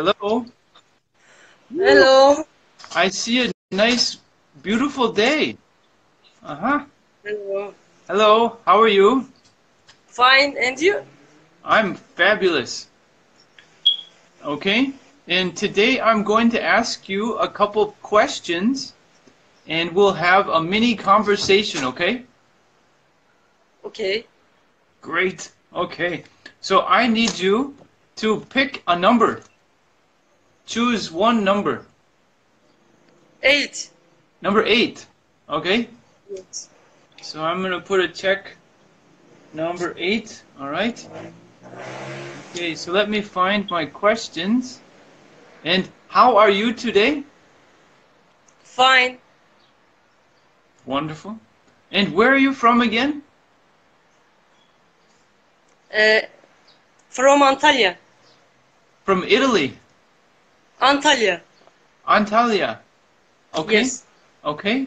Hello. Hello. I see a nice, beautiful day. Uh huh. Hello. Hello. How are you? Fine, and you? I'm fabulous. Okay. And today I'm going to ask you a couple questions, and we'll have a mini conversation. Okay. Okay. Great. Okay. So I need you to pick a number. Choose one number. Eight. Number eight. Okay. Yes. So I'm gonna put a check number eight. All right. Okay. So let me find my questions. And how are you today? Fine. Wonderful. And where are you from again? Uh, from Antalya. From Italy. Antalya. Antalya. Okay. Yes. Okay.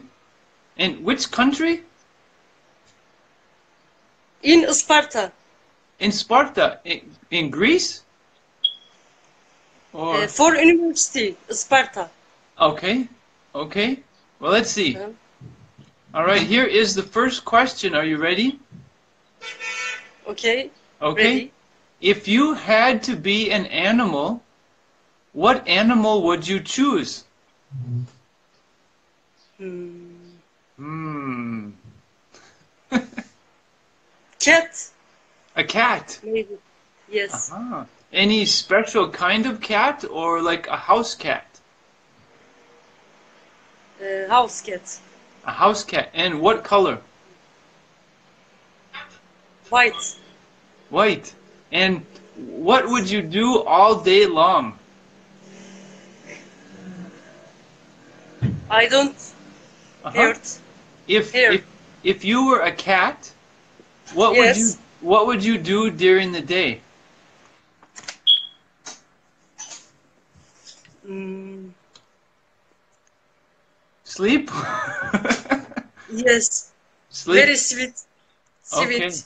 In which country? In Sparta. In Sparta. In, in Greece? Or Uh, for university, Sparta. okay. Okay. Well, let's see. Uh, All right. Here is the first question. Are you ready? okay. Okay. Ready? If you had to be an animal, what animal would you choose? Hmm. Hmm. Cat. A cat. Maybe. Yes. Uh-huh. Any special kind of cat or like a house cat? Uh, house cat. A house cat. And what color? White. White. And what would you do all day long? I don't Uh-huh. hurt. If, Here. if if you were a cat, what would you what would you do during the day? Hmm. Sleep? Yes. Sleep. Very sweet. Okay. Sweet.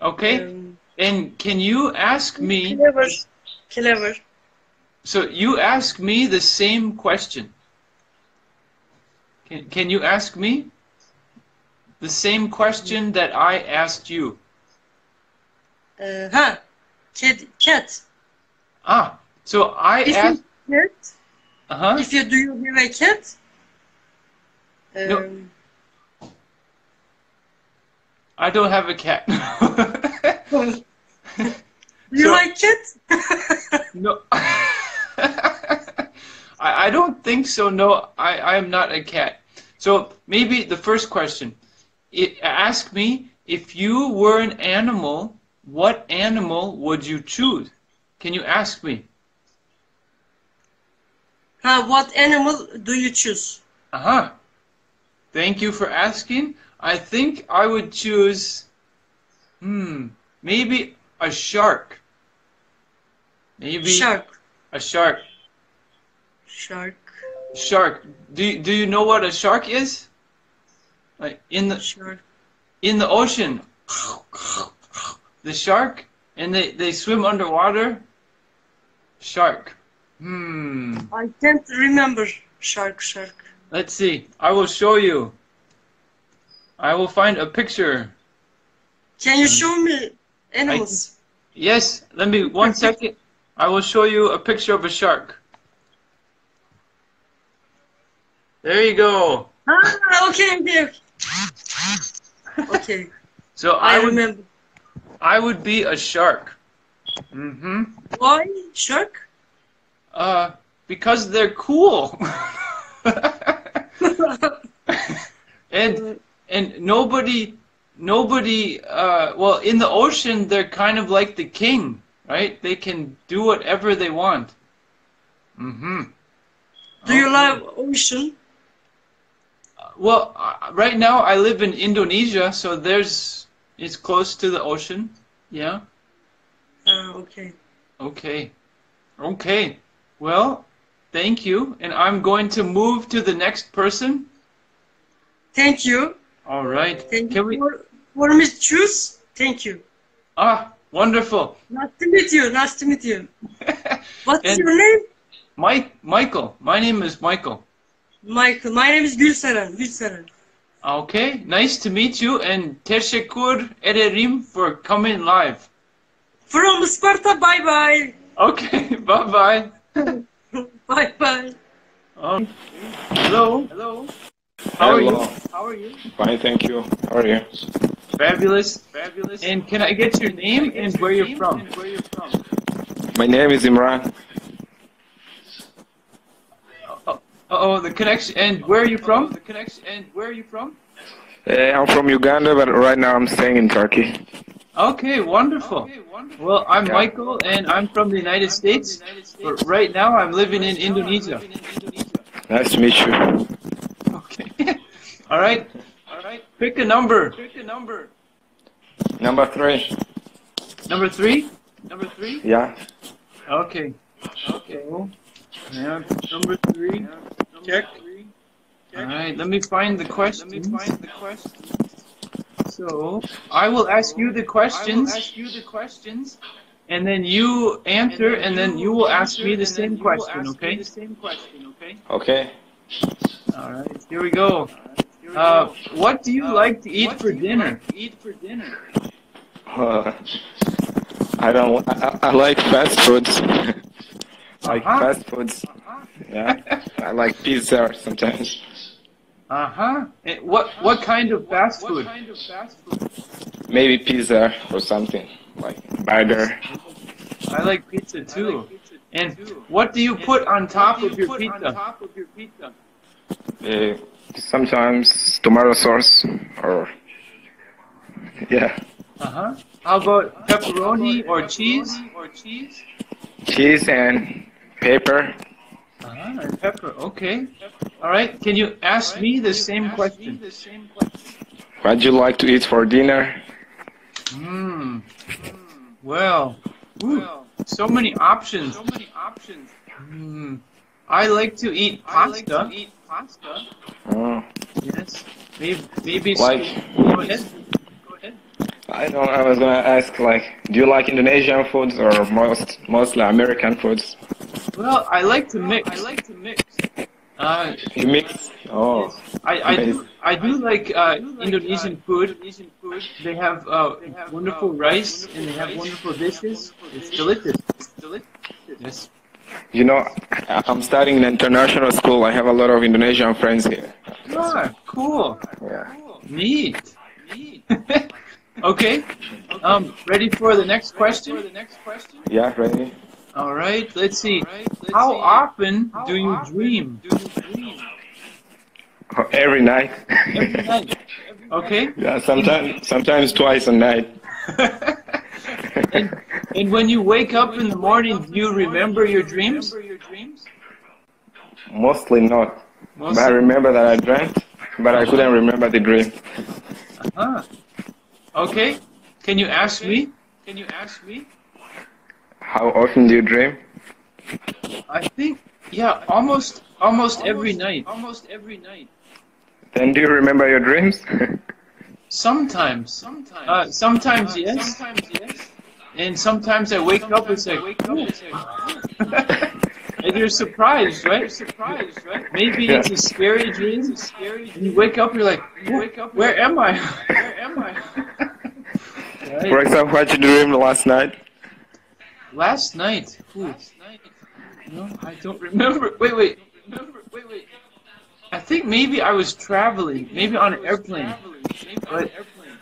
Okay. Um, And can you ask me clever. Clever. so you ask me the same question. Can can you ask me the same question that I asked you? Uh, huh. Cat. Cat. Ah, so I If asked you cat, uh-huh. if you do you have a cat? No. Um, I don't have a cat. you So- like cat? no. I, I don't think so. No, I, I am not a cat. So maybe the first question. It, ask me if you were an animal, what animal would you choose? Can you ask me? huh, what animal do you choose? Uh-huh. Thank you for asking. I think I would choose, hmm, maybe a shark. Maybe Shark. a shark. Shark. Shark. Do you, do you know what a shark is? Like in the Shark. in the ocean. The shark and they, they swim underwater. Shark. Hmm. I can't remember. Shark. Shark. Let's see. I will show you. I will find a picture. Can you show me animals? Yes, let me one second. I will show you a picture of a shark. There you go. Ah, okay, okay. Okay, So I I would remember. I would be a shark. Mm-hmm. Why shark? Uh, because they're cool. and and nobody nobody uh well in the ocean they're kind of like the king, right? They can do whatever they want. Mm-hmm. Do you love ocean? Well, uh, right now I live in Indonesia, so there's it's close to the ocean. Yeah. Ah, okay. Okay. Okay. Well, thank you. And I'm going to move to the next person. Thank you. All right. Thank Can you we for, for me choose. Thank you. Ah, Wonderful. Nice to meet you. Nice to meet you. What's And- your name? Mike, Michael. My name is Michael. Michael. My name is Gülseren. Gülseren. Okay, nice to meet you and teşekkür ederim for coming live. From Sparta. Bye bye. Okay, bye bye. Bye bye. Um, hello. Hello. How are you? Hello. How are you? Fine, thank you. How are you? Fabulous. Fabulous. And can I get your name and where you're from? Where you're from? My name is Imran. Oh, the connection. And where are you from? The connection. And where are you from? Uh, I'm from Uganda, but right now I'm staying in Turkey. Okay, wonderful. Well, I'm Yeah. Michael, and I'm from the United States. But right now, I'm living in Indonesia. Nice to meet you. Okay. All right. All right. Pick a number. Pick a number. Number three. Number three. Number three. Yeah. Okay. Okay. Yeah. Number three. Check. All right. Let me find the question. Let me find the question. So I will ask you the questions. I will ask you the questions. And then you answer, and then you will ask me the same question. Okay. The same question. Okay. Okay. All right. Here we go. Uh, what do you like to eat for dinner? Eat for dinner. Uh, I don't. I, I- I like fast foods. like Uh-huh. fast foods. Yeah. I like pizza sometimes. Uh huh. What what kind of fast food? Maybe pizza or something like burger. I like pizza too. And what do you put on top of your pizza? Uh, sometimes tomato sauce or yeah, Uh huh. How about pepperoni or cheese? Or cheese? cheese and pepper. Uh huh. And pepper. Okay. All right. Can you ask me the same question? What do you like to eat for dinner? Hmm. Well. Ooh, so many options. So many options. Hmm. I like to eat pasta. I like to eat pasta. Oh, Yes. Maybe. Maybe. Like- Go ahead. Go ahead. I don't. I was gonna ask like, do you like Indonesian foods or most mostly American foods? Well, I like to mix. I like to mix. Uh, You mix. Oh, I, I do I do like uh, Indonesian food. They have uh, wonderful rice and they have wonderful dishes. It's delicious. It's Yes. you know, I- I'm studying in international school. I have a lot of Indonesian friends here. Ah, cool. Yeah. Neat. okay. Um, ready for the next question? Yeah. Ready? All right. Let's see. How often do you dream? Oh, Every night. Every night. Okay. yeah. Sometimes. Sometimes twice a night. and, and when you wake up in the morning, do you remember your dreams? Mostly not. But I remember that I dreamt, but I couldn't remember the dream. Huh. Okay. Can you ask me? Can you ask me? How often do you dream? I think yeah, almost almost every night. Almost every night. Then do you remember your dreams? Sometimes. Sometimes. Uh, sometimes yes. Sometimes yes. And sometimes I wake up and say, wake up and you're surprised, right? You're surprised, right? Maybe it's a scary dream. It's a Scary. And you wake up, you're like, you wake up, where am I? Where am I? For right? example, what you dream last night? Last night. Ooh. No, I don't remember. Wait, wait. Remember? Wait, wait. I think maybe I was traveling, maybe on an airplane. But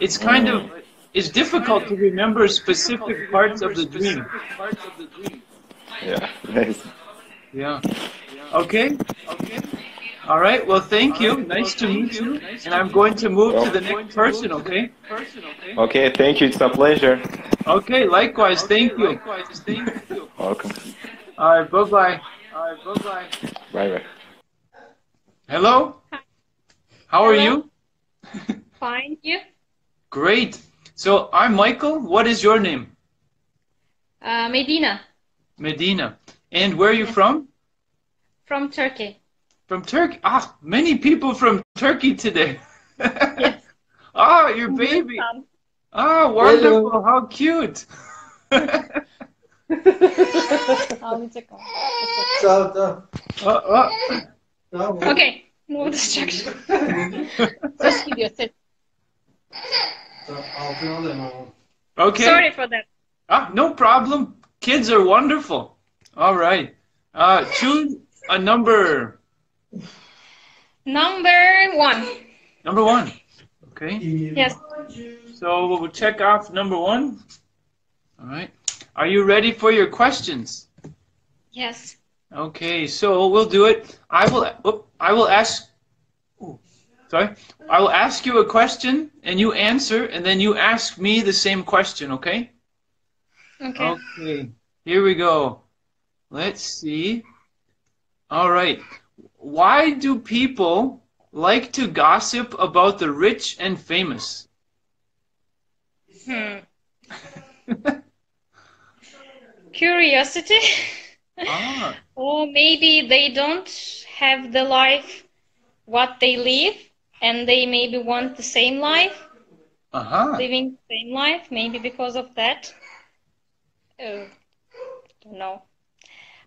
it's kind of it's difficult to remember specific parts of the dream. Yeah. Nice. Yeah. Okay. Okay. All right. Well, thank you. Nice to meet you. And I'm going to move to the next person. Okay. person, Okay. Okay. Thank you. It's a pleasure. Okay. Likewise. Thank you. Likewise, thank you. Welcome. All right. Bye bye. All right. Bye bye. Bye bye. Hello. How are Hello. you? Fine, you? Great. So I'm Michael. What is your name? Uh, Medina Medina. And where are you from? from Turkey. From Turkey. Ah, many people from Turkey today. Yes. Ah, your baby. Um, Ah, wonderful. How cute. Ağlayacak o. Tamam tamam. Aa, aa. Tamam. Okay. Move the structure. Ses gidiyor ses. Tamam, Altını alayım ama. Okay. Sorry for that. Ah, no problem. Kids are wonderful. All right. Uh, choose a number. Number one. Number one. Okay. Yes. So we'll check off number one. All right. Are you ready for your questions? Yes. Okay. So we'll do it. I will. I will ask. ooh, sorry. I will ask you a question, and you answer, and then you ask me the same question. Okay. Okay. Okay, here we go. Let's see. All right. Why do people like to gossip about the rich and famous? Hmm. Curiosity. ah, or maybe they don't have the life what they live and they maybe want the same life, uh-huh. living the same life, maybe because of that. Oh, don't know.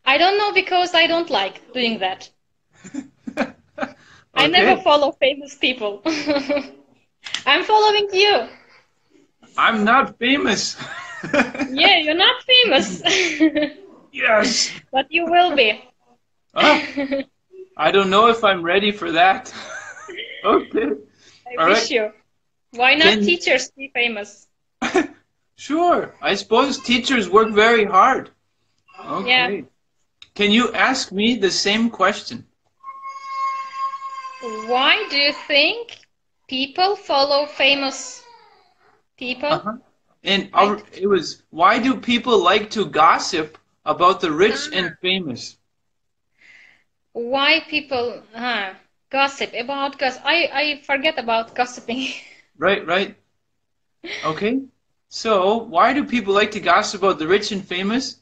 I don't know because I don't like doing that. I never follow famous people. I'm following you. I'm not famous. Yeah, you're not famous, yes. but you will be. Ah, I don't know if I'm ready for that. okay. I All wish right. you. Why not Can- teachers be famous? Sure. I suppose teachers work very hard. Okay. Yeah. Can you ask me the same question? Why do you think people follow famous people? Uh-huh. And our, it was why do people like to gossip about the rich and famous? Why people huh, gossip about gossip? I, I forget about gossiping. Right, right. Okay. So why do people like to gossip about the rich and famous?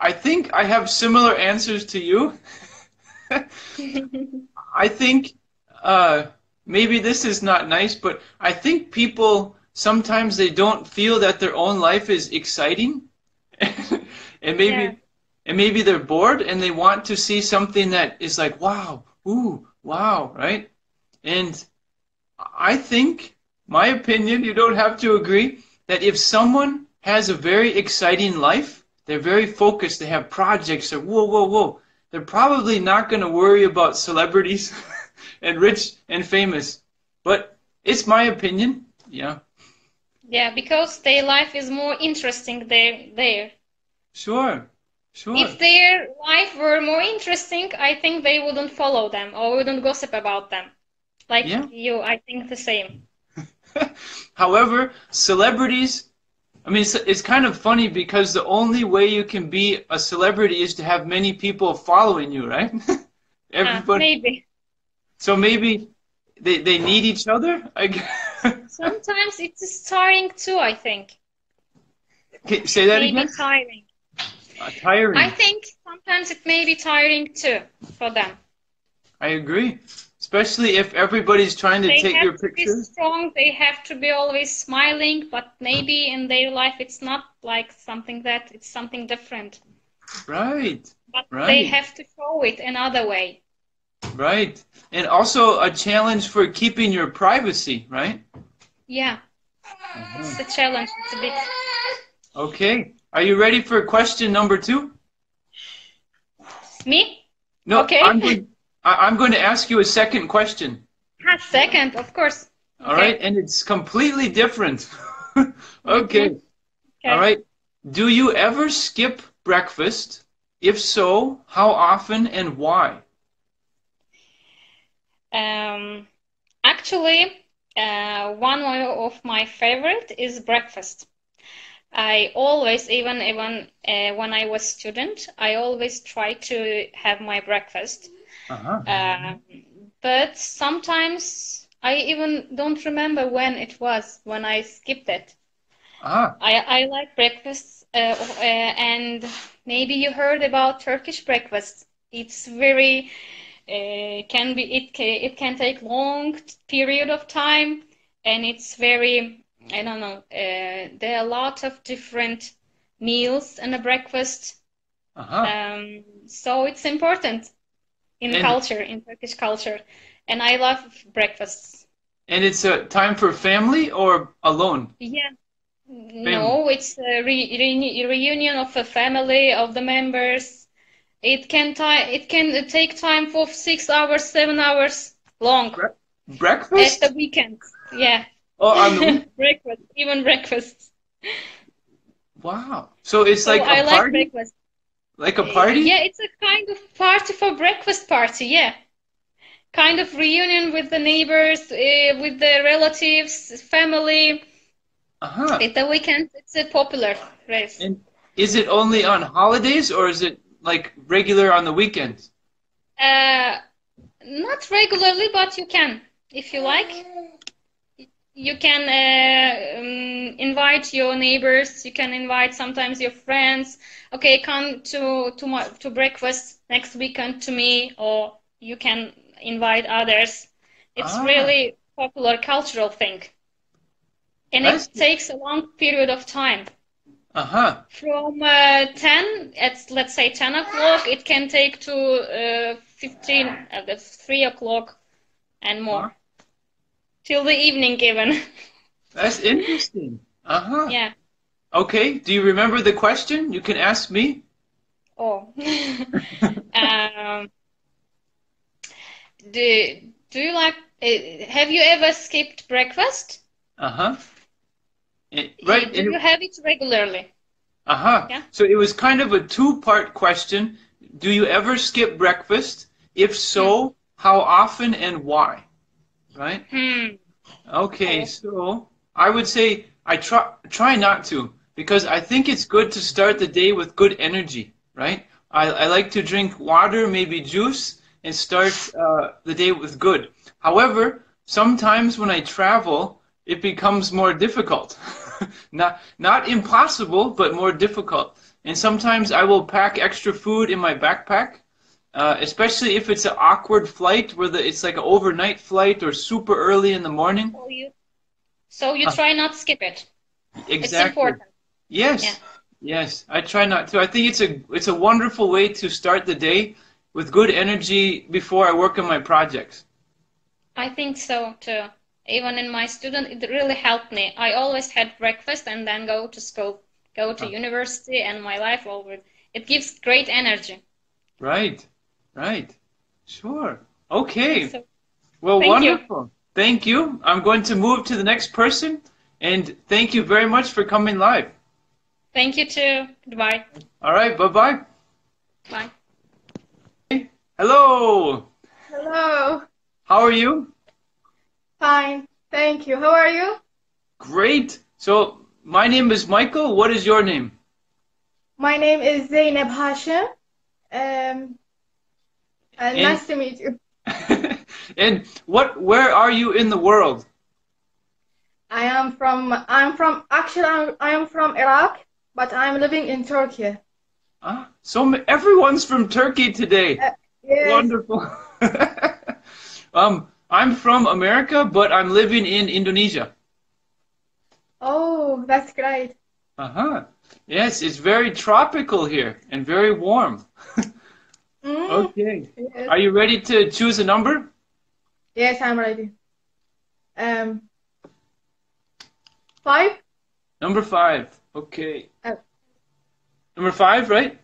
I think I have similar answers to you. I think uh, maybe this is not nice, but I think people sometimes they don't feel that their own life is exciting, and maybe Yeah. and maybe they're bored and they want to see something that is like wow, ooh, wow, right? And I think, my opinion, you don't have to agree, that if someone has a very exciting life, they're very focused, they have projects, or whoa, whoa, whoa, they're probably not going to worry about celebrities and rich and famous. But it's my opinion. Yeah, yeah, because their life is more interesting there. there. sure, sure. If their life were more interesting, I think they wouldn't follow them or wouldn't gossip about them. Like Yeah. you, I think the same. However, celebrities, I mean, it's, it's kind of funny because the only way you can be a celebrity is to have many people following you, right? Everybody. maybe. So maybe they, they need each other? I guess. Sometimes it's tiring too, I think. Okay, Say that Maybe again? tiring. Uh, tiring. I think sometimes it may be tiring too for them. I agree. Especially if everybody's trying to They take have your to be strong, they have to be always smiling, but maybe in their life it's not like something that, it's something different. Right, But they have to show it another way. right. And also a challenge for keeping your privacy, right? Yeah, mm-hmm. it's a challenge. It's a bit. Okay. Are you ready for question number two? Me? No, Okay. I'm I, I'm going to ask you a second question. Ah, second, of course. All Okay. right, and it's completely different. okay. Okay. All right. Do you ever skip breakfast? If so, how often and why? Um, actually, uh, one of my favorite is breakfast. I always, even even uh, when I was student, I always try to have my breakfast. Uh-huh. Uh, but sometimes I even don't remember when it was when I skipped it. Ah, I I like breakfast, uh, uh, and maybe you heard about Turkish breakfast. It's very uh, can be it can, it can take long period of time, and it's very I don't know. Uh, there are a lot of different meals and a breakfast. Uh-huh. Um, so it's important in And- culture, in Turkish culture. And I love breakfasts. And it's a time for family or alone? Yeah. No, it's a re reuni- reunion of a family of the members. It can ti it can take time for six hours, seven hours long at Breakfast? the weekend. Yeah. Oh, on the breakfast, even breakfast. wow. So it's So like I a like party? breakfast. Like a party? Yeah, it's a kind of party for breakfast party. Yeah. Kind of reunion with the neighbors, uh, with the relatives, family. Uh-huh. At the weekend, it's a popular race. And is it only on holidays or is it like regular on the weekends? Uh, not regularly, but you can, if you like. You can uh, um, invite your neighbors. You can invite sometimes your friends. Okay, come to to my, to breakfast next weekend to me, or you can invite others. It's Ah. really popular cultural thing, and That's- it takes a long period of time. Uh-huh. From uh, 10, at let's say 10 o'clock, it can take to uh, 15, uh, that's 3 o'clock and more. Till the evening, even. That's interesting. Uh-huh. yeah. Okay. Do you remember the question? You can ask me. Oh. um, do, do you like, uh, have you ever skipped breakfast? Uh-huh. Eh, Right. Do you have it regularly? Uh-huh. Yeah. So it was kind of a two-part question. Do you ever skip breakfast? If so, how often and why? Right? Hmm. Okay, so I would say I try try not to because I think it's good to start the day with good energy, right? I, I like to drink water, maybe juice, and start uh, the day with good. However, sometimes when I travel, it becomes more difficult. not not impossible, but more difficult. And sometimes I will pack extra food in my backpack, uh, especially if it's an awkward flight where the, it's like an overnight flight or super early in the morning. So you, so you Uh, try not skip it. It's Exactly. important. Yes. Yeah. Yes. I try not to. I think it's a it's a wonderful way to start the day with good energy before I work on my projects. I think so too. Even in my student, it really helped me. I always had breakfast and then go to school, go to Ah. university, and my life over. It gives great energy. Right. Right. Sure. Okay. So, Well, Thank you. wonderful. Thank you. I'm going to move to the next person, and thank you very much for coming live. thank you too. Goodbye. All right. Bye bye. Bye. Hello. Hello. How are you? Fine. Thank you. How are you? Great. So my name is Michael. What is your name? My name is Zeynep Hashim. Um, and And- nice to meet you. and what? Where are you in the world? I am from, I'm from, actually, I'm, I am from Iraq, but I'm living in Turkey. Ah, so everyone's from Turkey today. Yes. Wonderful. um, I'm from America, but I'm living in Indonesia. Oh, that's great. Uh huh. Yes, it's very tropical here and very warm. Mm, Okay. yes. Are you ready to choose a number? yes, I'm ready. Um, five? Number five. Okay. Oh. Number five, right?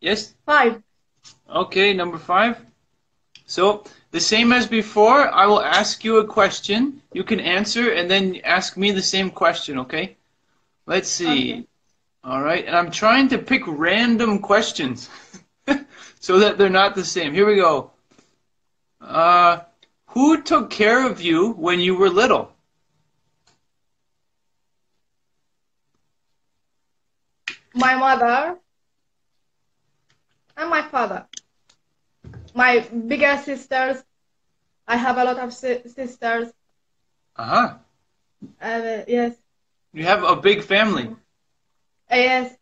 Yes. Five. Okay, number five. So, the same as before, I will ask you a question. You can answer and then ask me the same question, okay? Let's see. Okay. All right, and I'm trying to pick random questions so that they're not the same. Here we go. Uh, who took care of you when you were little? My mother and my father. My bigger sisters. I have a lot of si- sisters. Uh huh. Uh, yes. You have a big family. Uh, yes.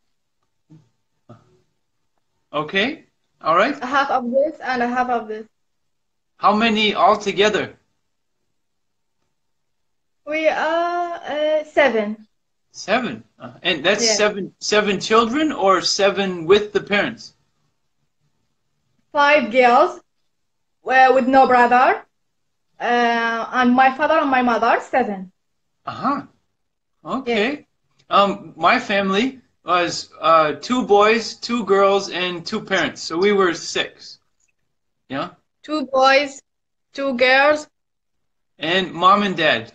Okay. All right. A half of this and a half of this. How many altogether? We are uh, seven. Seven. Uh, and that's Yeah. seven seven children or seven with the parents? Five girls uh, with no brother. Uh, and my father and my mother, seven. Uh-huh. Okay. Um my family was uh two boys, two girls and two parents. So we were six. Yeah. Two boys, two girls. And mom and dad,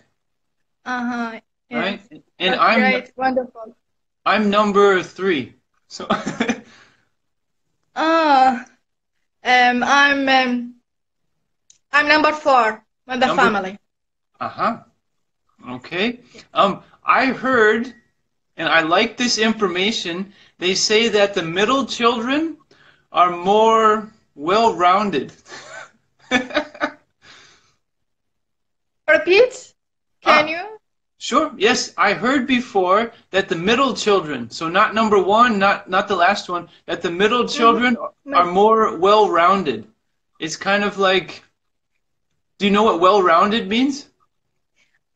Uh-huh. Yes. right? And That's I'm great. Wonderful. I'm number 3. So Ah, um, I'm um, I'm number four in the Number- family. Uh-huh. Okay. Um, I heard, and I like this information, they say that the middle children are more well-rounded. Repeat? Can Ah. you? sure. Yes, I heard before that the middle children, so not number one, not not the last one, that the middle children are more well-rounded. It's kind of like Do you know what well-rounded means?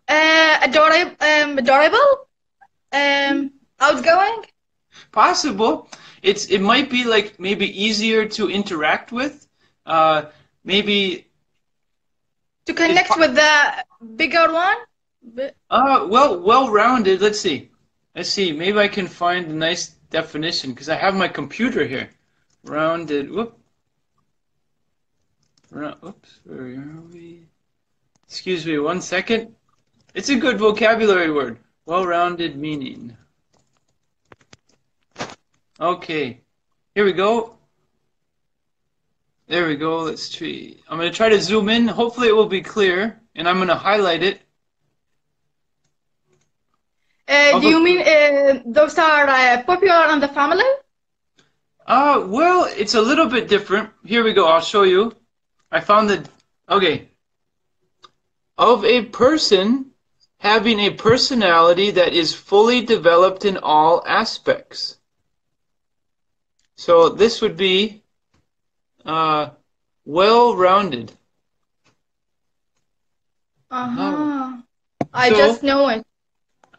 Uh, adorable, um, adorable, um, outgoing. Possible. It's it might be like maybe easier to interact with. Uh, maybe To connect po- with the bigger one. Uh well well-rounded. Let's see. Let's see. Maybe I can find a nice definition because I have my computer here. Rounded. Whoop. Rou- Oops. Where are we? Excuse me. One second. It's a good vocabulary word. Well-rounded meaning. Okay. Here we go. There we go. Let's try. I'm going to try to zoom in. Hopefully it will be clear. And I'm going to highlight it. Uh, do you mean uh, those are uh, popular in the family? Uh, well, it's a little bit different. Here we go. I'll show you. I found the. Okay. Of a person having a personality that is fully developed in all aspects. So this would be uh, well rounded. Uh huh. I So- just know it.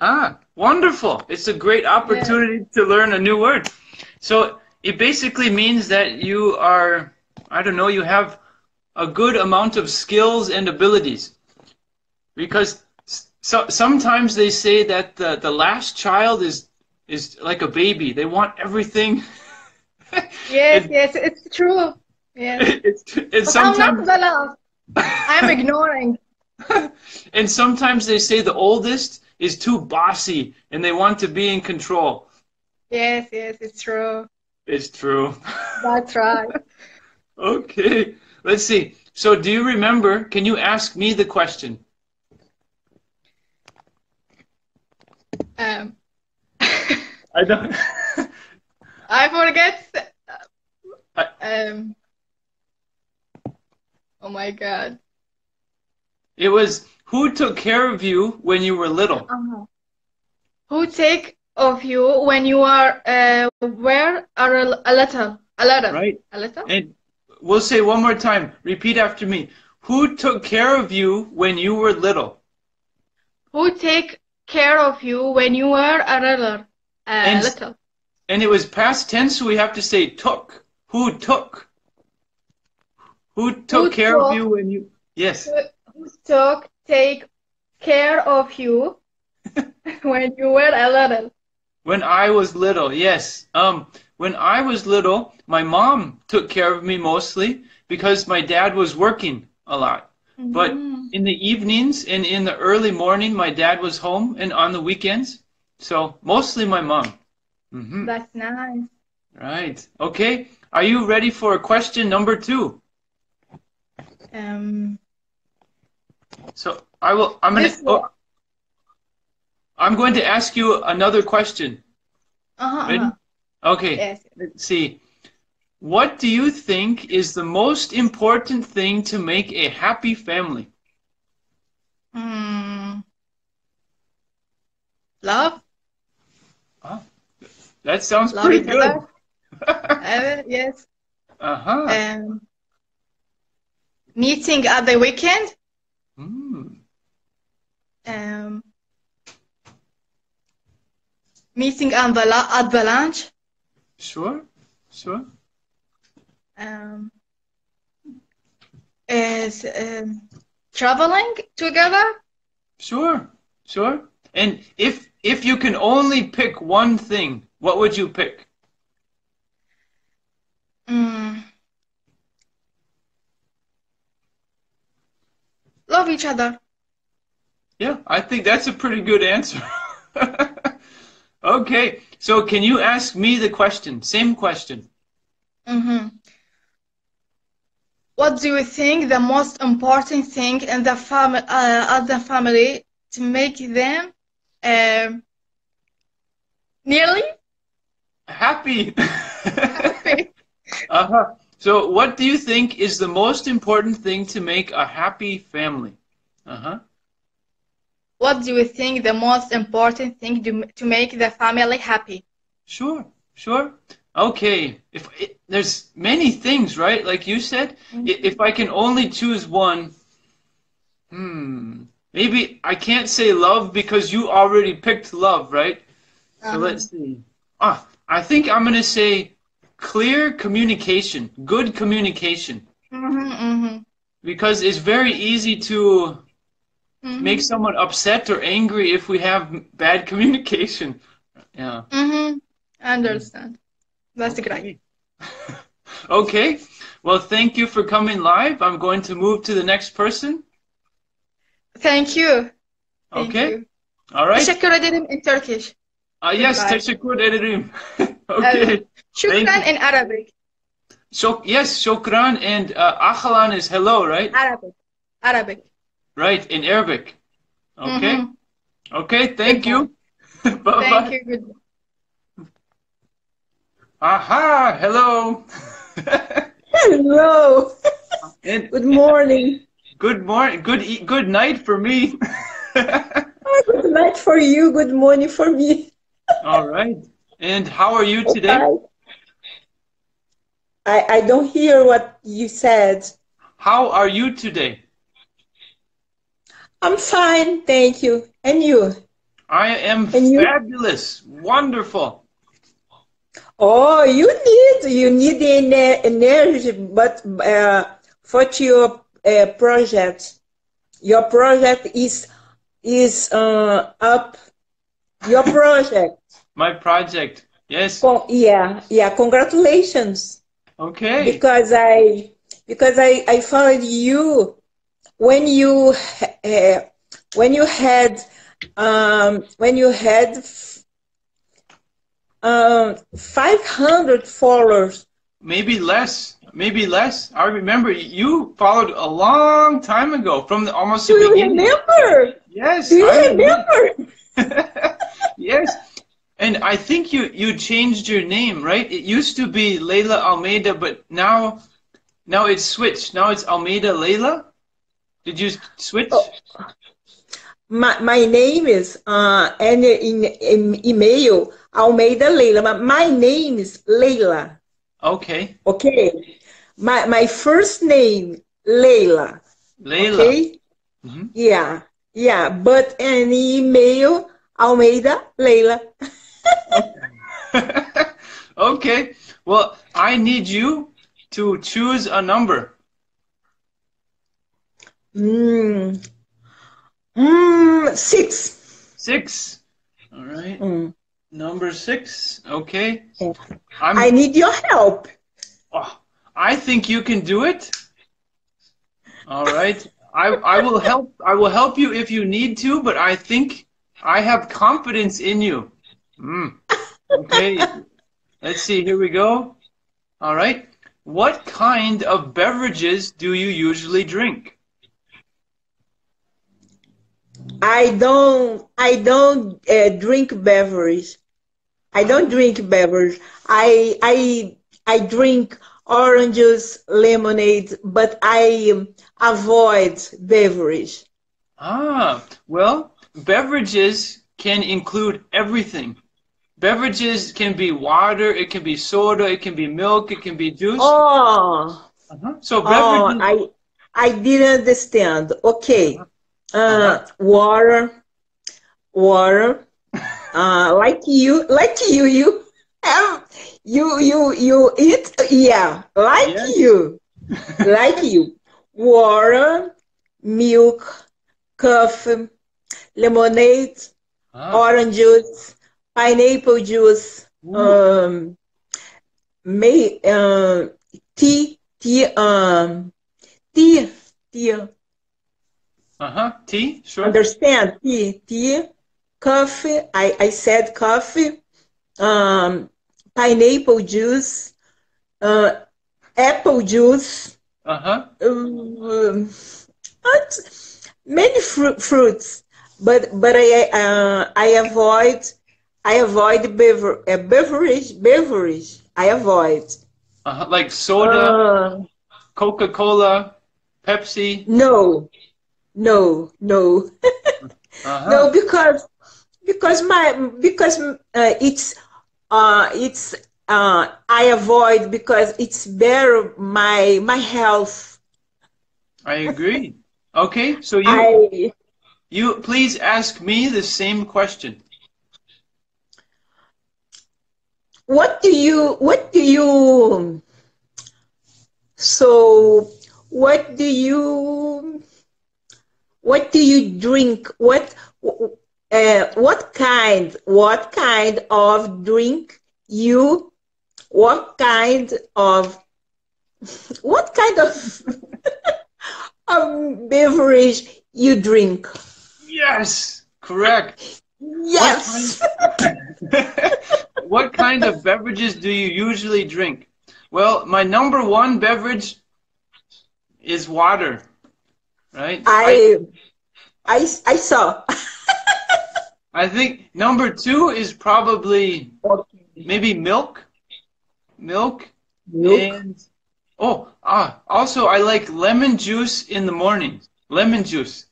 Ah, wonderful. It's a great opportunity to learn a new word. So it basically means that you are, I don't know, you have a good amount of skills and abilities. Because so, sometimes they say that the, the last child is, is like a baby. They want everything. Yes, yes, it's true. Yes. it's, But I'm not the last. I'm ignoring. and sometimes they say the oldest is too bossy and they want to be in control. Yes, yes, it's true. It's true. That's right. Okay, let's see. So, do you remember? Can you ask me the question? Um, I don't. I forget. I- Um. Oh my God. it was who took care of you when you were little? Uh-huh. Who take of you when you are uh are a, rel- a little a little Right. a little And we'll say one more time. Repeat after me. Who took care of you when you were little? who take care of you when you were a little a And- little And it was past tense, so we have to say took. Who took? Who took Who care of you when you? Yes. who took take care of you when you were a little When I was little, yes. Um, when I was little, my mom took care of me mostly because my dad was working a lot. But Mhm. in the evenings and in the early morning, my dad was home, and on the weekends, so mostly my mom. Mm-hmm. that's nice Right. Okay. Are you ready for question number two? um So I will. I'm gonna. Oh, I'm going to ask you another question. uh-huh, uh-huh. Okay. yes Let's see. What do you think is the most important thing to make a happy family? Hmm. love That sounds love pretty good. Uh, yes uh huh. um meeting at the weekend Mm. um meeting at the, at the lunch. Sure, sure. Um, is um, traveling together. Sure, sure. And if if you can only pick one thing, what would you pick? Mm. Love each other. Yeah, I think that's a pretty good answer. okay, so can you ask me the question? Same question. hmm What do you think the most important thing in the family, uh, of the family, to make them um, nearly Happy. happy? uh-huh. So what do you think is the most important thing to make a happy family? Uh-huh. What do you think the most important thing to, to make the family happy? Sure, sure. Okay. If it, there's many things, right? Like you said, I- if I can only choose one, hmm, maybe I can't say love because you already picked love, right? So Uh-huh. let's see. Ah, I think I'm gonna say clear communication, good communication, Mm-hmm, mm-hmm, because it's very easy to mm-hmm. make someone upset or angry if we have bad communication. Yeah. Mm-hmm. I understand. That's great. Okay. okay. Well, thank you for coming live. I'm going to move to the next person. Thank you. Thank Okay. you. All right. Teşekkür ederim in Turkish. Uh, yes, Goodbye. teşekkür ederim. okay. Shukran Thank in Arabic. So, yes, shukran and uh, akhalan is hello, right? Arabic. Arabic. Right, in Arabic. Okay. Mhm. Okay, thank you. Bye-bye. Thank you. Good. Aha, hello. Hello. and Good morning. good morning, good e- good night for me. Oh, good night for you. Good morning for me. All right. And how are you today? I, I don't hear what you said. How are you today? I'm fine, thank you. And you? I am And you? fabulous. Wonderful. Oh, you need you need the ener- energy, but uh, for your uh, project, your project is is uh, up. Your project, My project. Yes. Con- yeah, yeah. Congratulations. Okay. because I because I I followed you when you uh, when you had um, when you had um, 500 followers. Maybe less. Maybe less. I remember you followed a long time ago from the almost Do the you beginning. remember? Yes. Do you I remember? yes. And I think you you changed your name, right? It used to be Leila Almeida, but now now it's switched. Now it's Almeida Leila. Did you switch? Oh. My, my name is uh, and in, in email Almeida Leila. but My name is Leila. Okay. Okay. My my first name Leila. Leila. Okay. Mhm. Yeah, yeah, but an email Almeida Leila. okay. Well, I need you to choose a number. Mm. Mm, six. Six. All right. Mm. Number six. Okay. I'm, I need your help. oh, I think you can do it. All right. I, I will help. I will help you if you need to, but I think I have confidence in you. Mm. Okay. Let's see. Here we go. All right. What kind of beverages do you usually drink? I don't. I don't uh, drink beverage. I don't drink beverage. I I I drink oranges, lemonade, but I um, avoid beverage. Ah, well, beverages can include everything. Beverages can be water, it can be soda, it can be milk, it can be juice. Oh, Uh-huh. So oh. I I didn't understand. Okay, uh, Uh-huh. water, water, uh, like you, like you, you have, you, you, you eat, yeah, like Yes. you, like you. Water, milk, coffee, lemonade, Ah, orange juice, pineapple juice, ooh, um, may, uh, tea, tea, um, tea, tea. Uh-huh. Tea, sure. Understand? Tea, tea, coffee. I, I said coffee. Um, pineapple juice, uh, apple juice. Uh-huh. Um, many fruit, fruits, but but I uh, I avoid I avoid bever, uh, beverage beverage. I avoid. Uh-huh. Like soda, Uh, Coca-Cola, Pepsi. no, no, no. Uh-huh. No, because because my because uh, it's uh it's uh I avoid because it's better my my health. I agree. Okay, so you I you please ask me the same question. what do you what do you so what do you what do you drink what uh, what kind what kind of drink you what kind of what kind of of beverage you drink Yes, correct. yes what kind of beverages do you usually drink? Well, my number one beverage is water. Right? i i i saw I think number two is probably maybe milk. Milk. Milk. And oh, ah, also I like lemon juice in the morning. Lemon juice.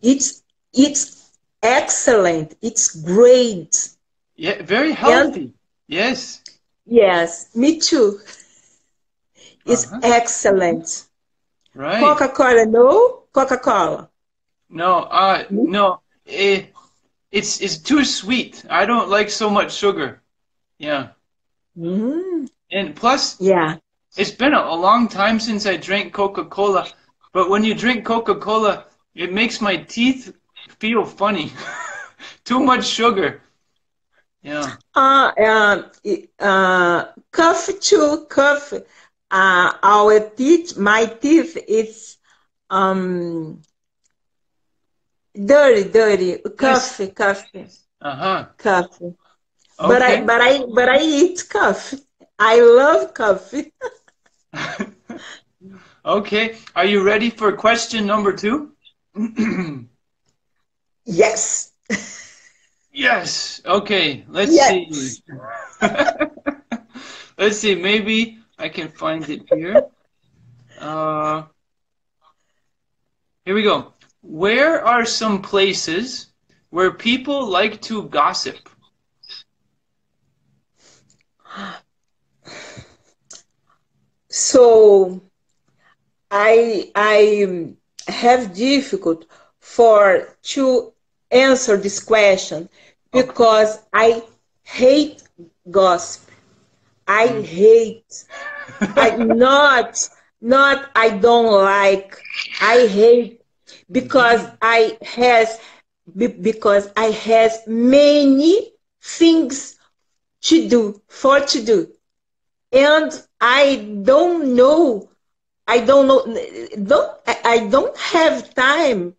It's it's excellent. It's great. Yeah, very healthy. Yes. Yes, me too. It's Uh-huh. excellent. Right. Coca-Cola, no? Coca-Cola. No, uh, no. Eh, it's it's too sweet. I don't like so much sugar. Yeah. Mm, And plus, yeah. it's been a, a long time since I drank Coca-Cola. But when you drink Coca-Cola, it makes my teeth feel funny. too much sugar. Yeah. Uh, uh, uh, coffee too, coffee. Uh, our teeth, my teeth, it's um dirty, dirty. Coffee, coffee, Uh-huh. coffee. Okay. But I, but I, but I eat coffee. I love coffee. okay. Are you ready for question number two? Yes. yes. Okay. Let's Yes. see. Let's see. Maybe I can find it here. Uh, here we go. Where are some places where people like to gossip? So I I have difficult for to answer this question because I hate gossip. I hate. I not not I don't like. I hate because I has because I has many things to do for to do and I don't know. I don't know. Don't I don't have time.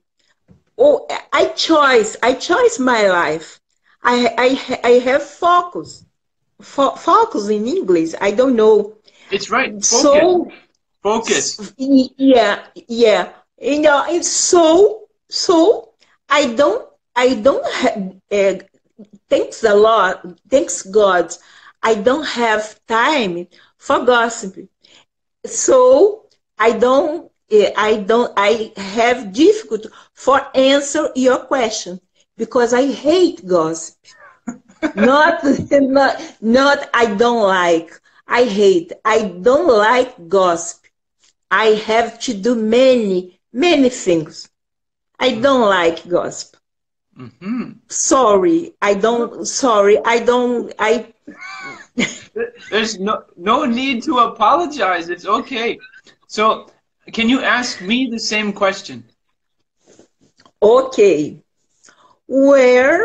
Oh, I choice. I choice my life. I I I have focus. Fo- focus in English. I don't know. It's right. Focus. So Focus. yeah, yeah. You know, it's so so. I don't. I don't have. Uh, thanks a lot. Thanks God. I don't have time for gossip. So I don't. eh, I don't. I have difficult for answer your question because I hate gossip. Not, not, not. I don't like. I hate. I don't like gossip. I have to do many, many things. I don't like gossip. hmm Sorry, I don't. Sorry, I don't. I. There's no no need to apologize. It's okay. So, can you ask me the same question? Okay. Where?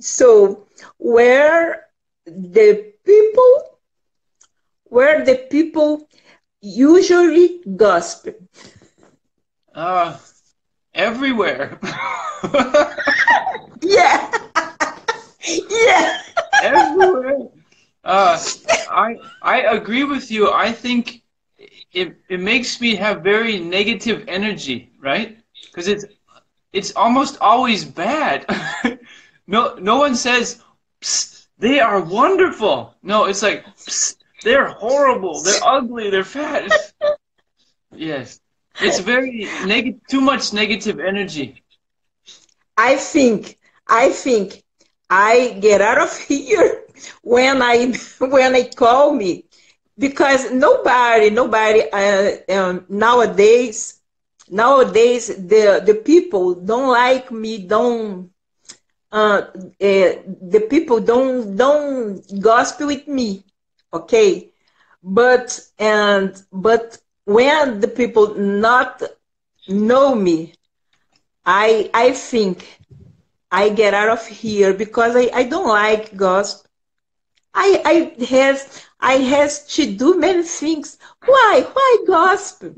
So, where the people? Where the people usually gossip? Uh, everywhere. Yeah. yeah. everywhere. Uh, I I agree with you. I think it it makes me have very negative energy, right? Because it's it's almost always bad. no no one says "Psst, they are wonderful. No, it's like "Psst, they're horrible. They're ugly. They're fat. Yes, it's very negative. Too much negative energy. I think, I think I get out of here when I when I call me because nobody, nobody uh, um, nowadays, nowadays the the people don't like me. Don't uh, the people don't don't gossip with me, okay? But and but when the people not know me, I I think I get out of here because I, I don't like gossip. I I has I has to do many things. Why? Why gossip?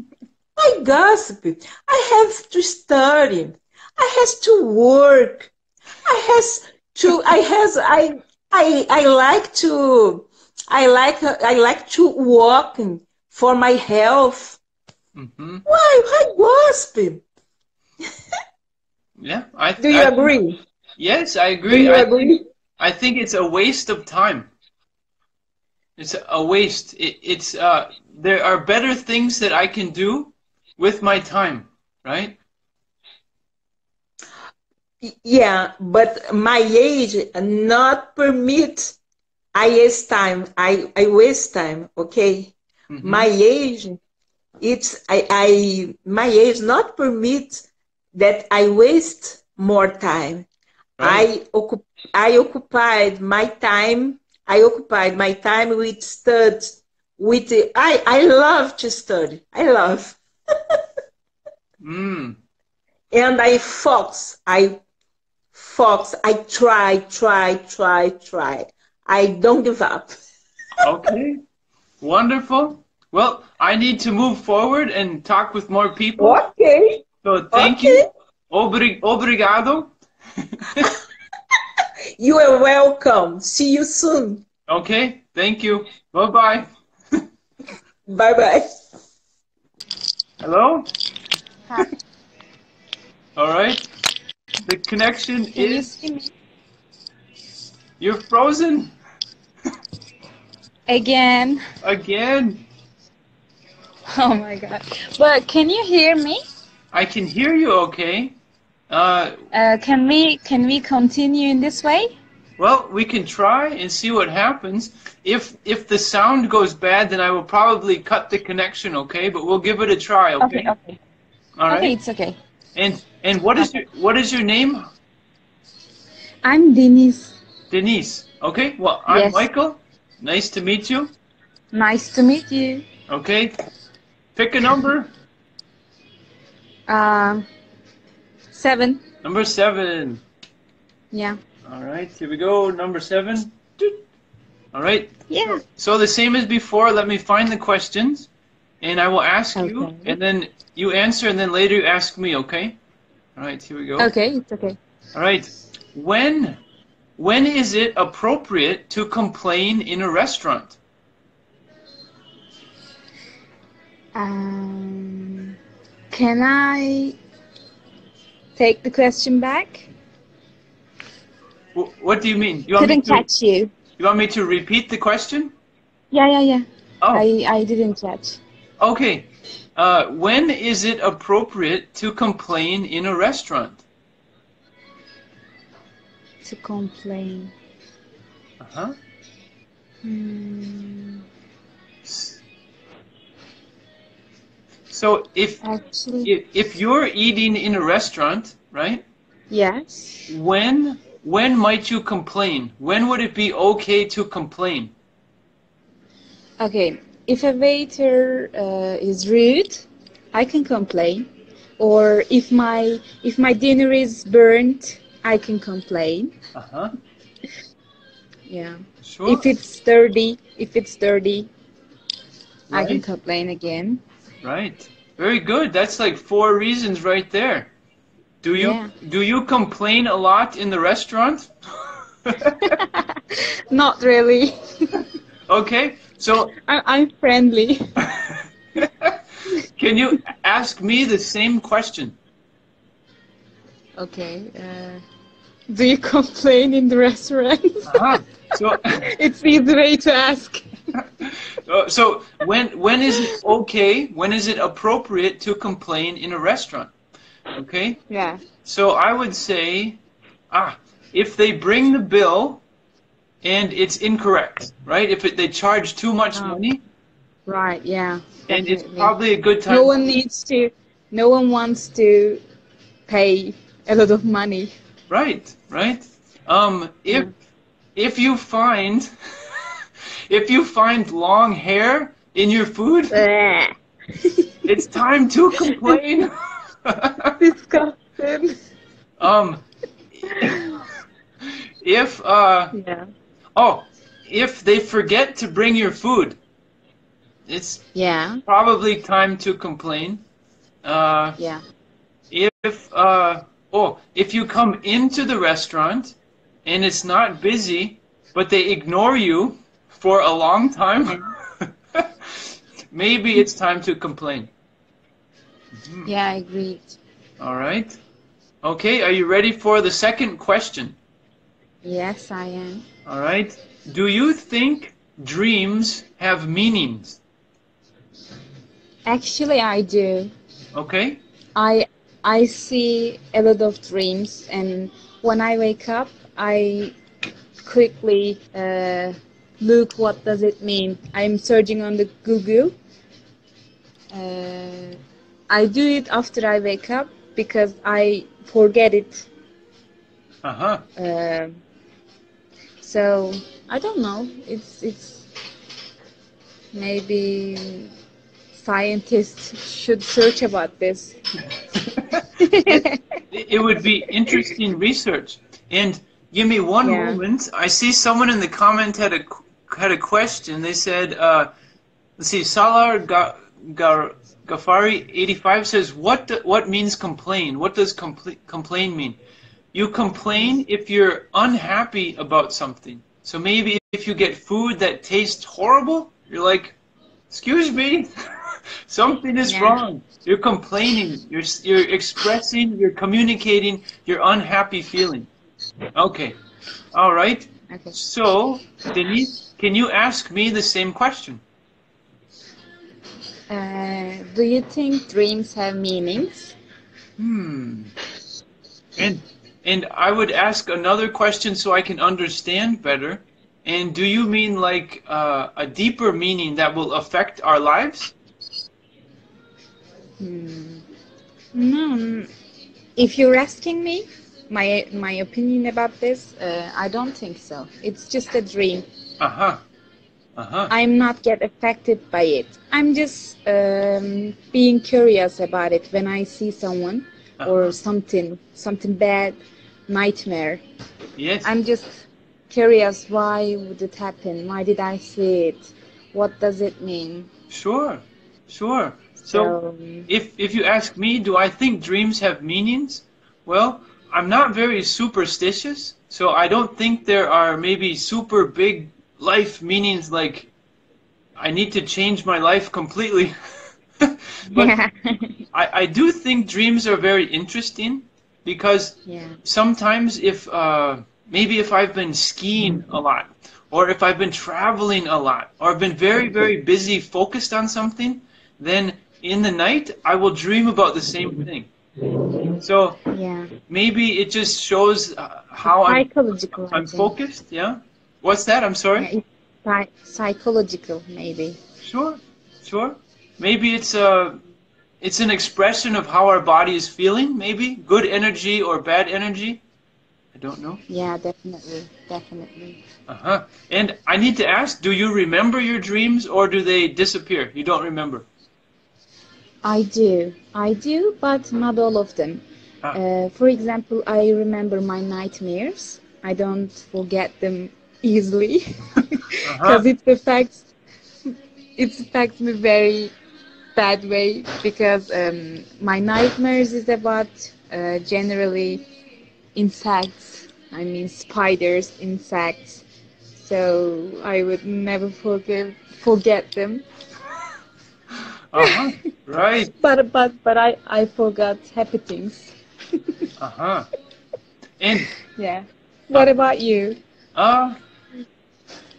Why gossip? I have to study. I has to work. I has to I has I I I like to I like I like to walk for my health. hmm Why? Why gossip? Yeah, I Do you I- agree? Yes, I Do agree. you I agree? think, I think it's a waste of time. It's a waste. It, it's uh, there are better things that I can do with my time, right? Yeah, but my age not permit I waste time. I, I waste time, okay? Mhm. My age, it's I, I my age not permit that I waste more time. Right. I occup, I occupied my time. I occupied my time with study. With I I love to study. I love, Mm. and I focus. I focus. I try, try, try, try. I don't give up. Okay. Wonderful. Well, I need to move forward and talk with more people. Okay. So thank Okay. you. Obri- obrigado. You are welcome. See you soon. Okay. Thank you. Bye bye. Bye bye. Hello. All right. The connection Can you is. me? You're frozen Again. again. Oh my god. But can you hear me? I can hear you okay. Uh, Uh, can we can we continue in this way? well, we can try and see what happens. If if the sound goes bad, then I will probably cut the connection, okay? But we'll give it a try, okay? Okay, okay. All right. Okay, it's okay. And and what is your what is your name? I'm Denise. Denise. Okay. Well, I'm Yes. Michael. Nice to meet you. Nice to meet you. Okay. Pick a number. Um, seven. Number seven. Yeah. All right. Here we go. Number seven. All right. Yeah. So the same as before, let me find the questions, and I will ask you, and then you answer, and then later you ask me, okay? All right, here we go. Okay, it's okay. All right. When, when is it appropriate to complain in a restaurant? Um, can I take the question back? Wh- What do you mean? You want me Couldn't to, catch you. You want me to repeat the question? Yeah, yeah, yeah. Oh, I I didn't catch. okay. Uh, when is it appropriate to complain in a restaurant? To complain. Uh-huh. Hmm, So if actually, if, if you're eating in a restaurant, right? Yes. When when might you complain? When would it be okay to complain? Okay. If a waiter uh, is rude, I can complain. Or if my if my dinner is burnt, I can complain. Uh-huh. Yeah. Sure. If it's dirty, if it's dirty, I can complain again. Right. Very good. That's like four reasons right there. Do you Yeah. do you complain a lot in the restaurant? Not really. okay. So I, I'm friendly. can you ask me the same question? Okay. Uh, do you complain in the restaurant? Uh-huh. So it's the easy way to ask. Uh, so when when is it okay? When is it appropriate to complain in a restaurant? Okay. Yeah. So I would say, ah, if they bring the bill and it's incorrect, right? If it, they charge too much Oh. money, Right. Yeah. and it's probably a good time. No one needs to. No one wants to pay a lot of money. Right, right. Um, if if you find if you find long hair in your food, it's time to complain. Disgusting. um, if uh Yeah. Oh, if they forget to bring your food, it's Yeah. probably time to complain. Uh, Yeah. if uh oh, if you come into the restaurant and it's not busy, but they ignore you for a long time, maybe it's time to complain. Yeah. I agree. All right. Okay, are you ready for the second question? Yes, I am. All right. Do you think dreams have meanings? Actually, I do. Okay. I I see a lot of dreams, and when I wake up, I quickly uh, look what does it mean. I'm searching on the Google. Uh, I do it after I wake up because I forget it. Uh-huh. Uh, so I don't know. It's it's maybe scientists should search about this. it, it would be interesting research. And give me one Yeah. moment. I see someone in the comment had a had a question. They said, uh, let's see, Salar Ga, Gar, Ghaffari eighty five says, what do, what means complain? What does compl- complain mean? You complain if you're unhappy about something. So maybe if you get food that tastes horrible, you're like, excuse me, something is Yeah. wrong. You're complaining. You're you're expressing. You're communicating your unhappy feeling. Okay, all right. Okay. So Denise, can you ask me the same question? Uh, do you think dreams have meanings? Hmm. And and I would ask another question so I can understand better. And do you mean like uh, a deeper meaning that will affect our lives? Hmm. No. If you're asking me my my opinion about this, uh, I don't think so. It's just a dream. Uh huh. Uh huh. I'm not get affected by it. I'm just um, being curious about it when I see someone or something, something bad, nightmare. Yes. I'm just curious. Why would it happen? Why did I see it? What does it mean? Sure. Sure. So if if you ask me, do I think dreams have meanings? Well, I'm not very superstitious, so I don't think there are maybe super big life meanings like I need to change my life completely. but yeah, I, I do think dreams are very interesting because yeah, sometimes if uh, maybe if I've been skiing a lot or if I've been traveling a lot or I've been very very busy focused on something, then in the night I will dream about the same thing. So yeah. maybe it just shows uh, how I'm, I'm focused. Yeah. What's that? I'm sorry. Yeah, psychological, maybe. Sure, sure. Maybe it's uh, it's an expression of how our body is feeling, maybe good energy or bad energy. I don't know. Yeah, definitely, definitely. Uh huh. And I need to ask: Do you remember your dreams, or do they disappear? You don't remember. I do, I do, but not all of them. Ah. Uh, for example, I remember my nightmares. I don't forget them easily because it affects it affects me very bad way because um, my nightmares is about uh, generally insects. I mean spiders, insects. So I would never forget forget them. Uh huh. right. But but but I I forgot happy things. Uh huh. And Yeah. What about you? uh,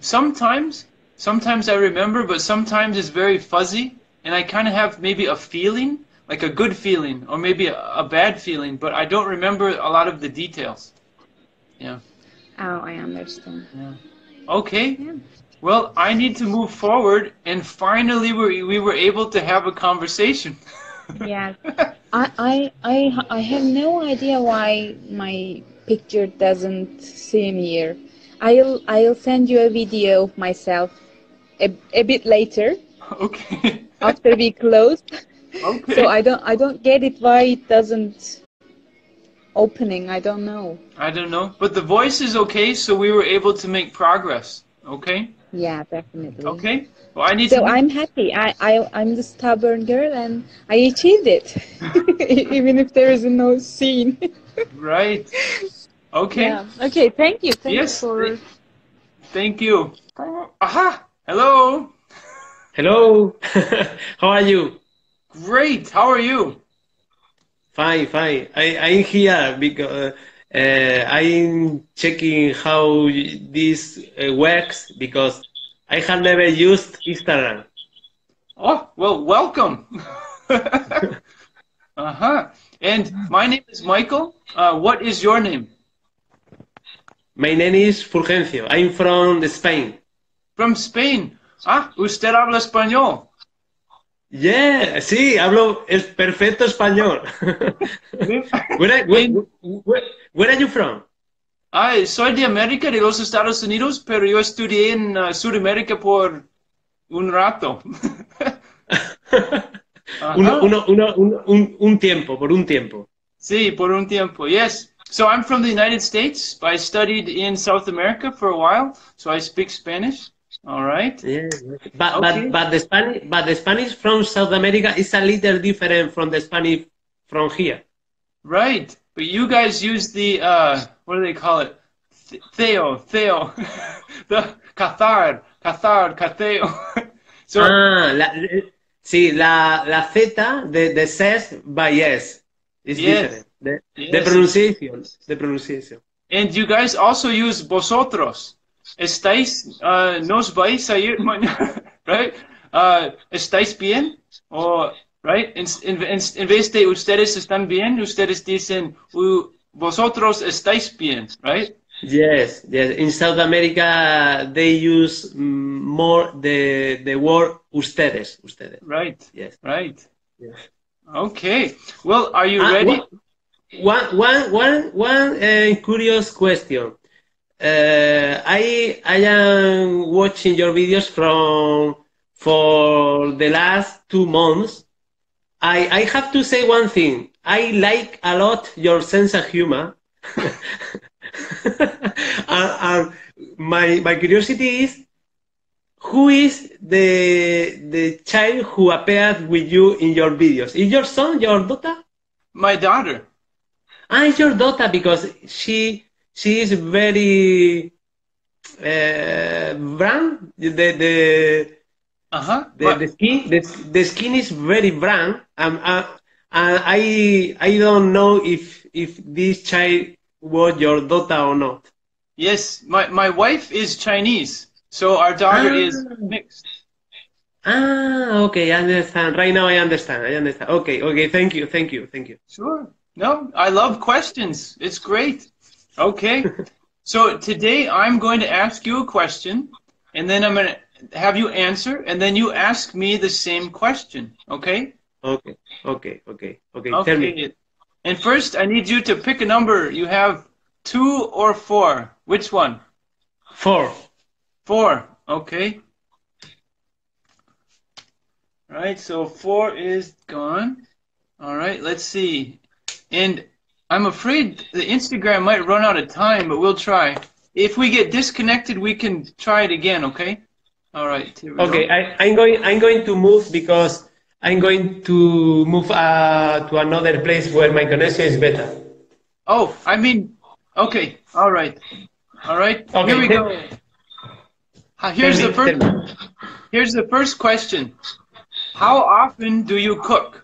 sometimes, sometimes I remember, but sometimes it's very fuzzy, and I kind of have maybe a feeling, like a good feeling, or maybe a, a bad feeling, but I don't remember a lot of the details. Yeah. Oh, I understand. Yeah. Okay. Yeah. Well, I need to move forward, and finally we we were able to have a conversation. Yeah. I, I I I have no idea why my picture doesn't seem here. I'll I'll send you a video of myself a, a bit later okay. after we close. Okay. So I don't I don't get it why it doesn't opening. I don't know. I don't know, but the voice is okay, so we were able to make progress. Okay. Yeah, definitely. Okay. Well, I need So to. I'm happy. I, I I'm the stubborn girl and I achieved it. Even if there is no scene. Right. Okay. Yeah. Okay, thank you. Thank Yes, you for Thank you. Aha. Hello. Hello, how are you? Great. How are you? Fine, fine. I, I'm here because uh, I'm checking how this uh, works because I have never used Instagram. Oh, well, welcome. uh huh. And my name is Michael. Uh, what is your name? My name is Fulgencio. I'm from Spain. From Spain. Ah, usted habla español. Yeah, sí, hablo es perfecto español. where, are, where, where, where are you from? Ah, soy de América, de los Estados Unidos, pero yo estudié en uh, Sudamérica por un rato. Uno, uno, uno, uno- un, un tiempo, por un tiempo. Sí, por un tiempo, yes. So I'm from the United States. I studied in South America for a while, so I speak Spanish. All right. Yeah. But, Okay. but, but, the Spanish, but the Spanish from South America is a little different from the Spanish from here. Right. But you guys use the, uh, what do they call it? Theo, Theo. the Cathar, Cathar, Catheo. so, ah, la, sí, la, la Z de, de says by yes. It's Yes. different. The, the pronunciation. The pronunciation. and you guys also use vosotros. ¿Estáis, uh, nos vais a ir mañana? right? Uh, ¿Estáis bien? Or, right? En, en, en, vez de ustedes están bien, ustedes dicen "U- vosotros estáis bien, right? Yes, yes. In South America, they use more the, the word ustedes. Ustedes. Right, Yes. right. Yes. Okay. Well, are you Ah, ready? One, one, one, one uh, curious question. Uh, I I am watching your videos from for the last two months. I I have to say one thing. I like a lot your sense of humor. and, and my my curiosity is who is the the child who appeared with you in your videos? Is your son your daughter? My daughter. Ah, it's your daughter because she she is very uh, brown. The the Uh huh. the, the skin the, the skin is very brown. Um, uh, and I I don't know if if this child was your daughter or not. yes, my, my wife is Chinese, so our daughter is Ah. mixed. Ah, okay, I understand. Right now I understand. I understand. Okay, okay. Thank you, thank you, thank you. Sure. No, I love questions. It's great. Okay. so today I'm going to ask you a question, and then I'm going to have you answer, and then you ask me the same question. Okay? Okay, okay, okay, okay. Tell me. Okay. And first, I need you to pick a number. You have two or four. Which one? Four. Four. Okay. All right. So four is gone. All right. Let's see. And I'm afraid the Instagram might run out of time, but we'll try. If we get disconnected, we can try it again. Okay. All right. Okay, go. I, I'm going. I'm going to move because I'm going to move uh, to another place where my connection is better. Oh, I mean, okay. All right. All right. Okay, Here we go. Uh, Here's the first. Here's the first question. How often do you cook?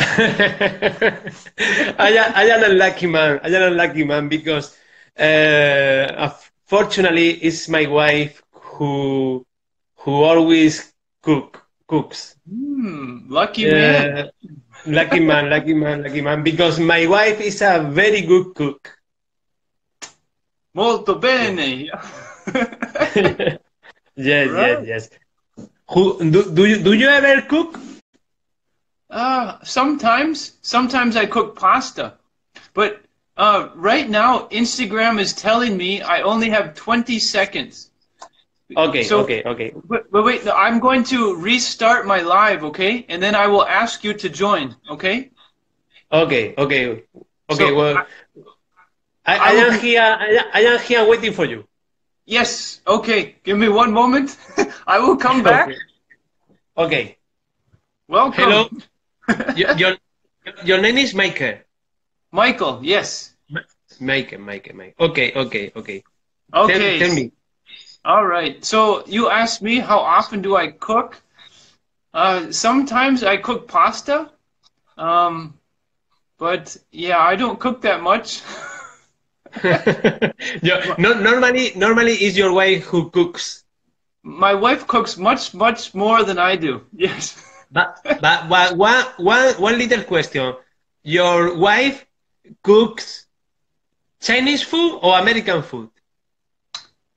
I, am- I am a lucky man. I am a lucky man because, uh, fortunately, it's my wife who who always cook cooks. Hmm, lucky man. Uh, lucky man, lucky man, lucky man. Because my wife is a very good cook. Molto bene. yes, Right. yes, yes. Who do, do you do you ever cook? Uh, sometimes, sometimes I cook pasta, but uh, right now Instagram is telling me I only have 20 seconds. Okay, So- okay, okay. But, but wait, I'm going to restart my live, okay? And then I will ask you to join, okay? Okay, okay, okay. So, well, I, I I, will am here. I, I am here waiting for you. Yes, okay. Give me one moment. I will come back. Okay. Okay. Welcome. Hello. Your, your your name is Michael. Michael, yes. Michael, Michael, Michael. Okay, okay, okay. Okay. Tell, tell me. All right. So you asked me how often do I cook? Uh, sometimes I cook pasta. Um, but yeah, I don't cook that much. Your- no, normally, normally is your wife who cooks. My wife cooks much, much more than I do. Yes. But but, but one, one, one little question. Your wife cooks Chinese food or American food?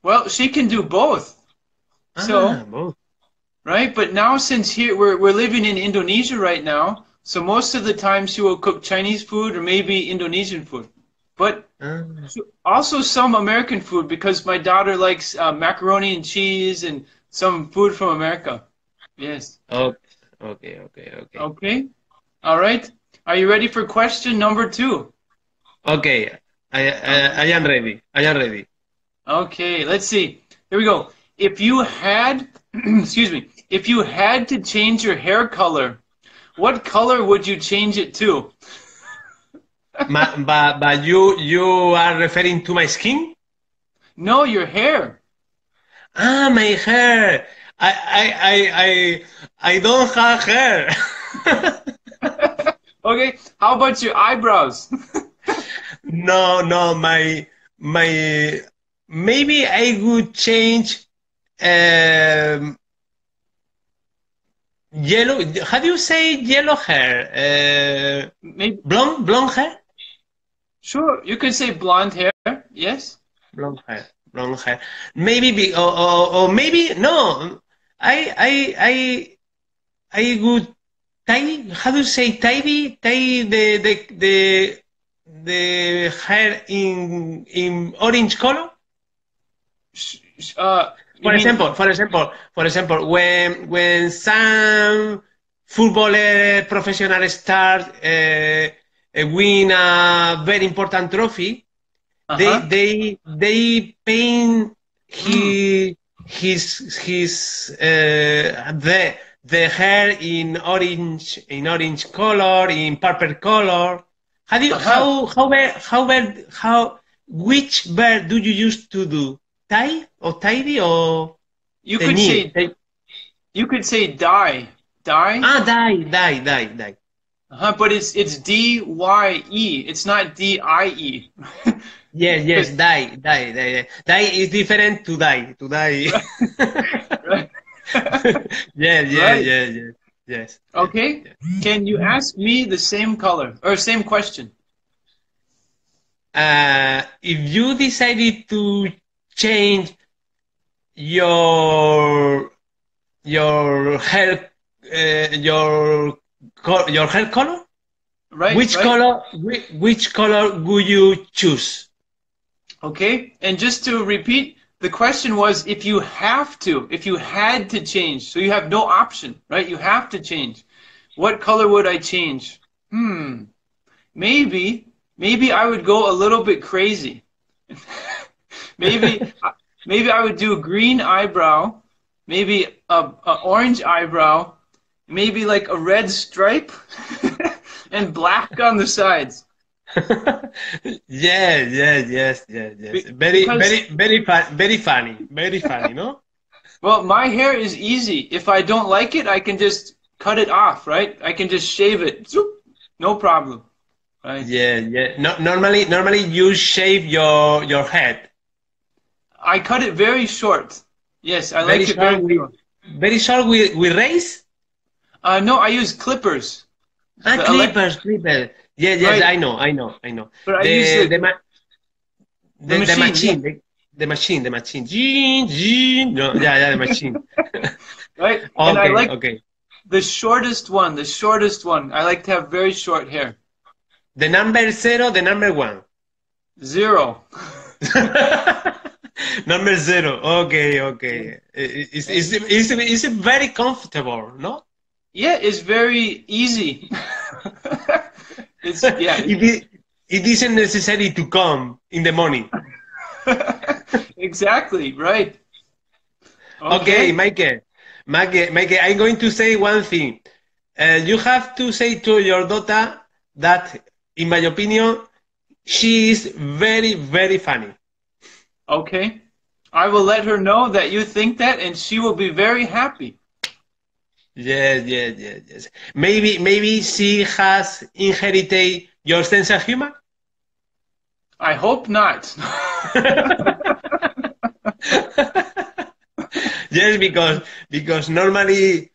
Well, she can do both, So- Ah, both. right? But now since here we're we're living in Indonesia right now, so most of the time she will cook Chinese food or maybe Indonesian food. But Ah. Also, some American food because my daughter likes uh, macaroni and cheese and some food from America. Yes. Okay, okay, okay, okay. Okay. All right. Are you ready for question number two? Okay, I, I, I am ready. I am ready. Okay. Let's see. Here we go. If you had, excuse me, if you had to change your hair color, what color would you change it to? Ma, but but you you are referring to my skin? No, your hair. Ah, my hair. I I I I, I don't have hair. Okay. How about your eyebrows? no, no, my my maybe I would change um yellow. How do you say yellow hair? Uh, Maybe. blonde blonde hair. Sure. You could say blonde hair. Yes. Blonde hair, blonde hair. Maybe be, or, or, or maybe no. I I I I would tie. How do you say tidy? Tie the the the the hair in in orange color. Uh, For mean- example, for example, for example, when when some footballer professional stars uh, uh, win a very important trophy, they Uh-huh. they they paint he, his his uh, the the hair in orange in orange color in purple color. How do you, how how ver- how ver- how which verb do you use to do tie or tidy or You could say you could say dye, dye, ah die die die die. uh-huh, but it's it's D Y E. It's not D I E. Yes, yes, die, die, die, die. Die is different to die, to die. Right. yes, yes, Right. yes, yes, yes. Okay. Can you ask me the same color or same question? Uh, if you decided to change your your hair uh, your your hair color? Right. which right? color? Which, which color would you choose? Okay. And just to repeat, the question was if you have to, if you had to change, so you have no option, right? You have to change. What color would I change? Hmm. Maybe, maybe I would go a little bit crazy. maybe, maybe I would do a green eyebrow, maybe a, a orange eyebrow, maybe like a red stripe, and black on the sides. yes, yes, yes, yes, yes. Very, because- very, very fun, very funny, very funny, no? Well, my hair is easy. If I don't like it, I can just cut it off, right? I can just shave it. Zoop. No problem. Right? Yeah, yeah. No, normally, normally you shave your your head. I cut it very short. Yes, I Very like it short very with, short. very short with with rays. Uh, no, I use clippers. Ah, elec- clippers, clippers. Yeah, yes, Right. I know, I know, I know. But I the, use the- the, ma- the, the machine, machine, the, the machine, the machine. Gene, gene. No, yeah, yeah, the machine. Right? okay, and I like okay. the shortest one, the shortest one. I like to have very short hair. The number zero, the number one. Zero. number zero. Okay, okay. It- It's, it's, it's, it's very comfortable, no? Yeah, it's very easy. it's yeah. It, it isn't necessary to come in the morning. exactly, right. Okay, Mike, Michael, Michael, I'm going to say one thing. Uh, you have to say to your daughter that, in my opinion, she is very, very funny. Okay. I will let her know that you think that and she will be very happy. Yes, yes, yes, yes. Maybe, maybe she has inherited your sense of humor. I hope not. yes, because because normally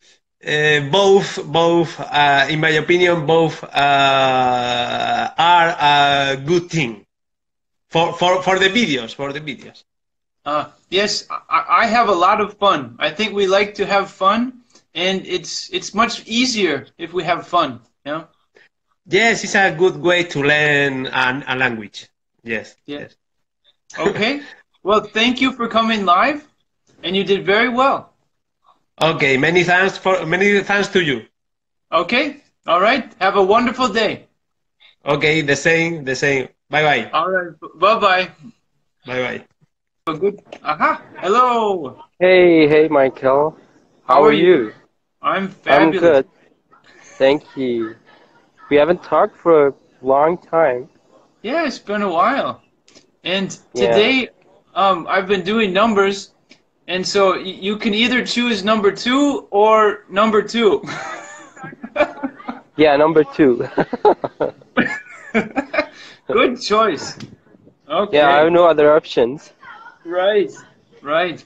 uh, both both uh, in my opinion both uh, are a good thing for for for the videos for the videos. Uh, yes, I, I have a lot of fun. I think we like to have fun, and it's it's much easier if we have fun. You know? Yes, it's a good way to learn an, a language. Yes. Yes. Okay. well, thank you for coming live, and you did very well. Okay. Many thanks for many thanks to you. Okay. All right. Have a wonderful day. Okay. The same. The same. Bye bye. All right. Bye bye. Bye bye. A good. Aha. Hello. Hey, hey, Michael. How, How are are you? you? I'm I'm good. Thank you. We haven't talked for a long time. Yeah, it's been a while. And Yeah. today, um, I've been doing numbers, and so y- you can either choose number two or number two. Yeah, number two. Good choice. Okay. yeah, I have no other options. Right. Right.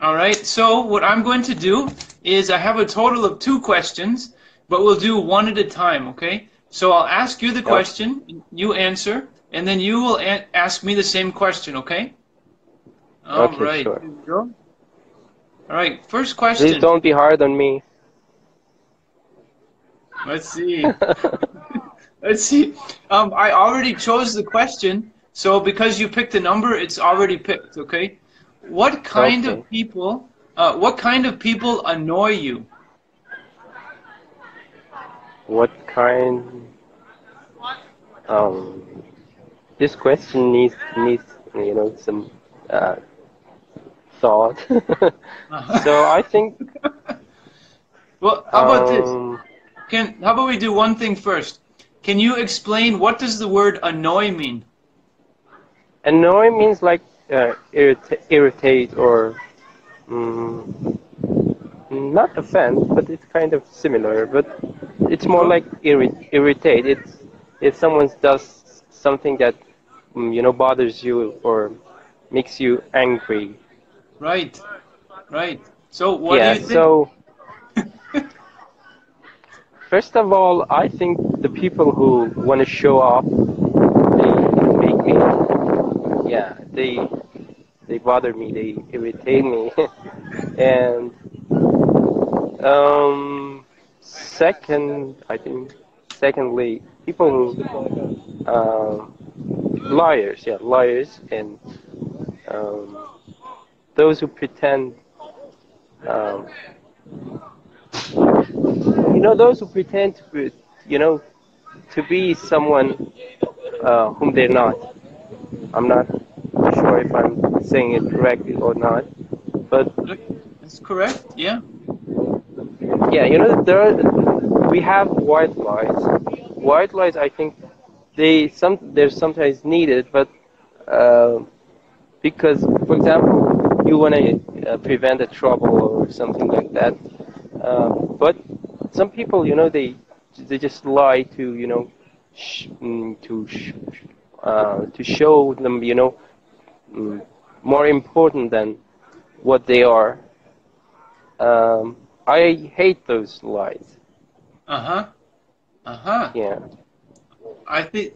All right. So what I'm going to do is I have a total of two questions, but we'll do one at a time. Okay. So I'll ask you the question, you answer, and then you will ask me the same question. Okay. All okay, right. Sure. All right, First question. Please don't be hard on me. Let's see. Let's see. Um, I already chose the question, so because you picked a number, it's already picked. Okay. What kind Okay. of people? Uh, what kind of people annoy you? What kind? Um, this question needs needs you know some uh, thought. so I think. Well, how about this? um, Can how about we do one thing first? Can you explain what does the word annoy mean? Annoy means like uh, irrita- irritate or mm, not offend, but it's kind of similar. But it's more like irri- irritate. It's if someone does something that mm, you know bothers you or makes you angry. Right. Right. So what yeah. do you think? So first of all, I think the people who want to show off, they make me. Yeah, they they bother me. They irritate me, and Um, second, I think. Secondly, people who um, liars, yeah, liars, and um, those who pretend. Um, you know, those who pretend to, be, you know, to be someone uh, whom they're not. I'm not sure if I'm saying it correctly or not, but That's correct. Yeah. yeah, you know, there are, we have white lies. White lies, I think, they some they're sometimes needed, but uh, because, for example, you want to uh, prevent a trouble or something like that. Uh, but some people, you know, they they just lie to you know sh- mm, to sh- uh, to show them, you know, mm, more important than what they are. Um, I hate those lies. Uh huh. Uh huh. Yeah. I think.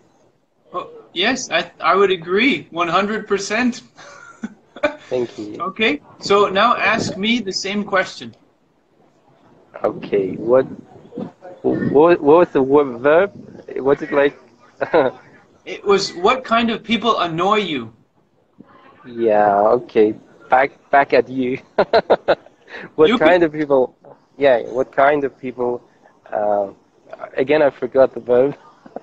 Oh, yes, I I would agree. One hundred percent. Thank you. Okay. So now ask me the same question. Okay. What what, what was the verb? What's it like? It was what kind of people annoy you? Yeah. Okay. Back back at you. what You kind of people? Yeah. What kind of people? Uh, again, I forgot the verb.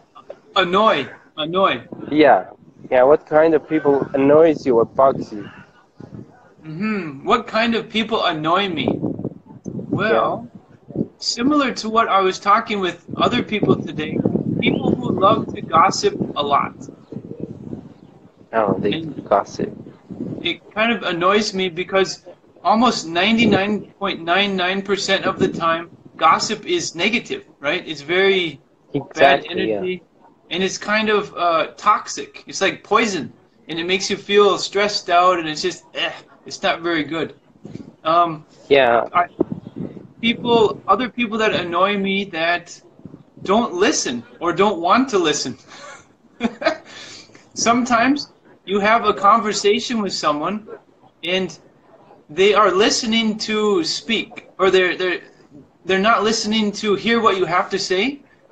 Annoy. Annoy. Yeah. Yeah. What kind of people annoys you or bugs you? Hmm. What kind of people annoy me? Well, similar to what I was talking with other people today, people who love to gossip a lot. Oh, they And- gossip. It kind of annoys me because almost 99.99% of the time, gossip is negative, right? It's very bad Exactly. Yeah. energy, and it's kind of uh, toxic. It's like poison, and it makes you feel stressed out, and it's just, eh, it's not very good. Um, Yeah. people, other people that annoy me that don't listen or don't want to listen. Sometimes you have a conversation with someone, and they are listening to speak, or they're they're they're not listening to hear what you have to say.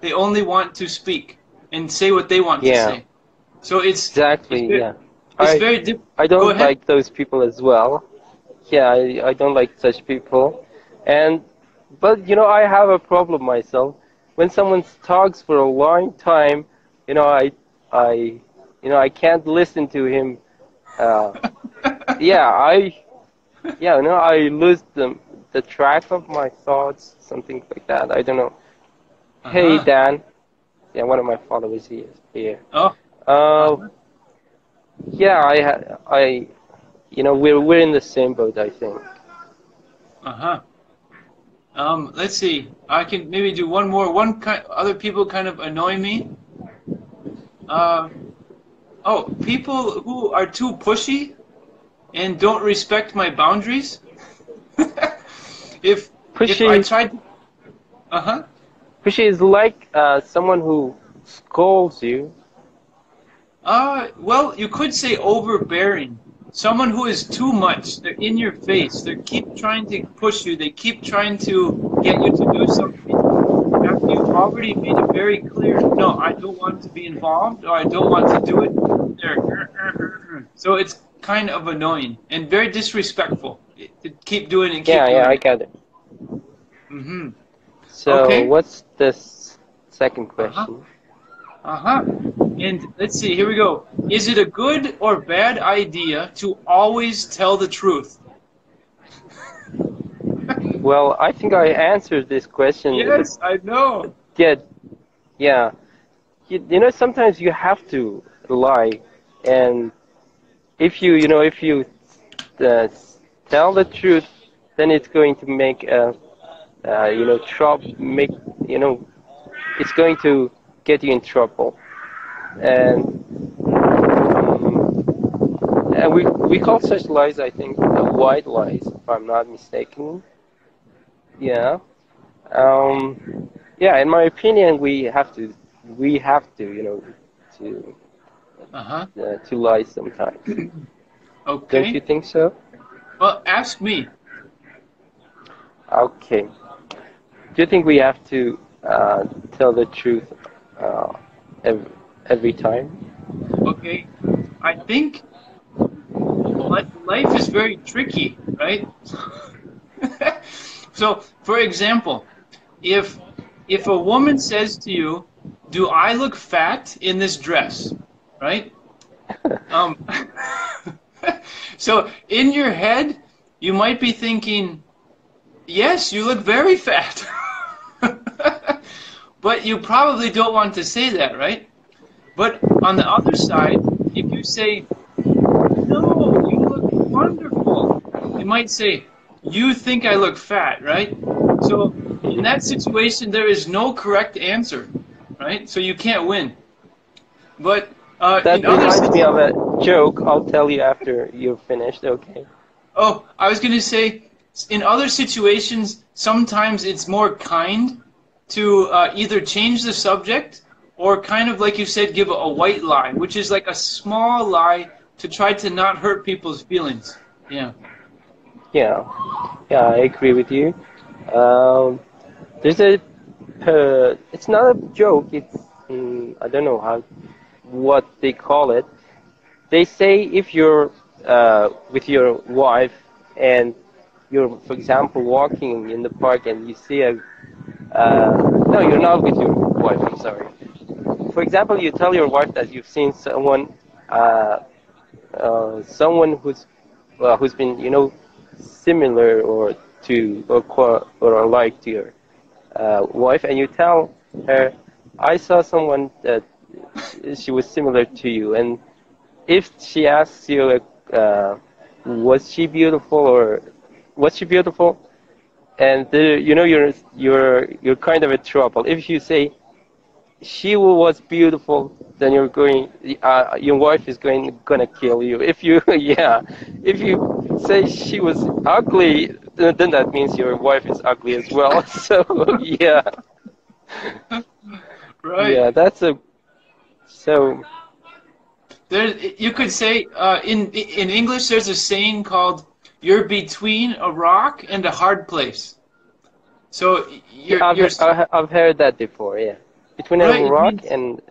They only want to speak and say what they want Yeah. to say. So it's Exactly. It's very- Yeah. it's I- very diff- I don't like those people as well. Yeah, I, I don't like such people. And but you know, I have a problem myself. When someone talks for a long time, you know, I I you know, I can't listen to him. Uh, yeah, I yeah, you know, I lose the the track of my thoughts, something like that. I don't know. Hey Uh-huh. Dan. Yeah, one of my followers here here. Oh. Uh, yeah, I, I, you know, we're we're in the same boat, I think. Uh huh. Um, let's see. I can maybe do one more. One kind, other people kind of annoy me. Uh, oh, people who are too pushy and don't respect my boundaries. if if I Pushy, tried, uh huh. pushy is like uh, someone who scolds you. Uh, well, you could say overbearing. Someone who is too much. They're in your face. They keep trying to push you. They keep trying to get you to do something. After you've already made it very clear, no, I don't want to be involved, or I don't want to do it. They're, so it's kind of annoying and very disrespectful to keep doing it. And keep Yeah, yeah, I doing get it. it. Mm-hmm. So, Okay. what's the s- second question? Uh huh. And let's see, here we go. Is it a good or bad idea to always tell the truth? Well, I think I answered this question. Yes, I know. Yeah, yeah. You, you know, sometimes you have to lie, and if you, you know, if you uh, tell the truth, then it's going to make, uh, uh, you know, trouble. Make, you know, it's going to get you in trouble, and um, and we we call such lies, I think, white lies, if I'm not mistaken. Yeah. Um, yeah, in my opinion, we have to, we have to, you know, to Uh huh. uh, to lie sometimes. okay. Don't you think so? Well, ask me. Okay. do you think we have to uh, tell the truth uh, every, every time? Okay, I think life is very tricky, right? so, for example, if if a woman says to you, "Do I look fat in this dress?" Right? Um, so in your head, you might be thinking, "Yes, you look very fat," but you probably don't want to say that, right? But on the other side, if you say, "No, you look wonderful," you might say, "You think I look fat," right? So in that situation, there is no correct answer, right? So you can't win. But uh, That in other reminds me of a joke. I'll tell you after you're finished. Okay. Oh, I was going to say, in other situations, sometimes it's more kind to uh, either change the subject or kind of like you said, give a, white lie, which is like a small lie to try to not hurt people's feelings. Yeah. Yeah, yeah, I agree with you. Um, there's a, uh, it's not a joke. It's mm, I don't know how, what they call it. They say if you're uh, with your wife and you're, for example, walking in the park and you see a, uh, no, you're not with your wife. I'm sorry. For example, you tell your wife that you've seen someone, uh, uh, someone who's, well, who's been, you know, similar or to or or alike to your uh, wife, and you tell her, "I saw someone that she was similar to you," and if she asks you, like, uh, "Was she beautiful?" or "Was she beautiful?" and the, you know you're you're you're kind of in trouble. If you say she was beautiful, then you're going. Uh, your wife is going gonna kill you. If you yeah, if you say she was ugly, then then that means your wife is ugly as well. So yeah, Right. yeah, that's a so There, you could say uh, in in English, there's a saying called "You're between a rock and a hard place." So you're, I've, you're I've heard that before. Yeah, between Right, a rock means- and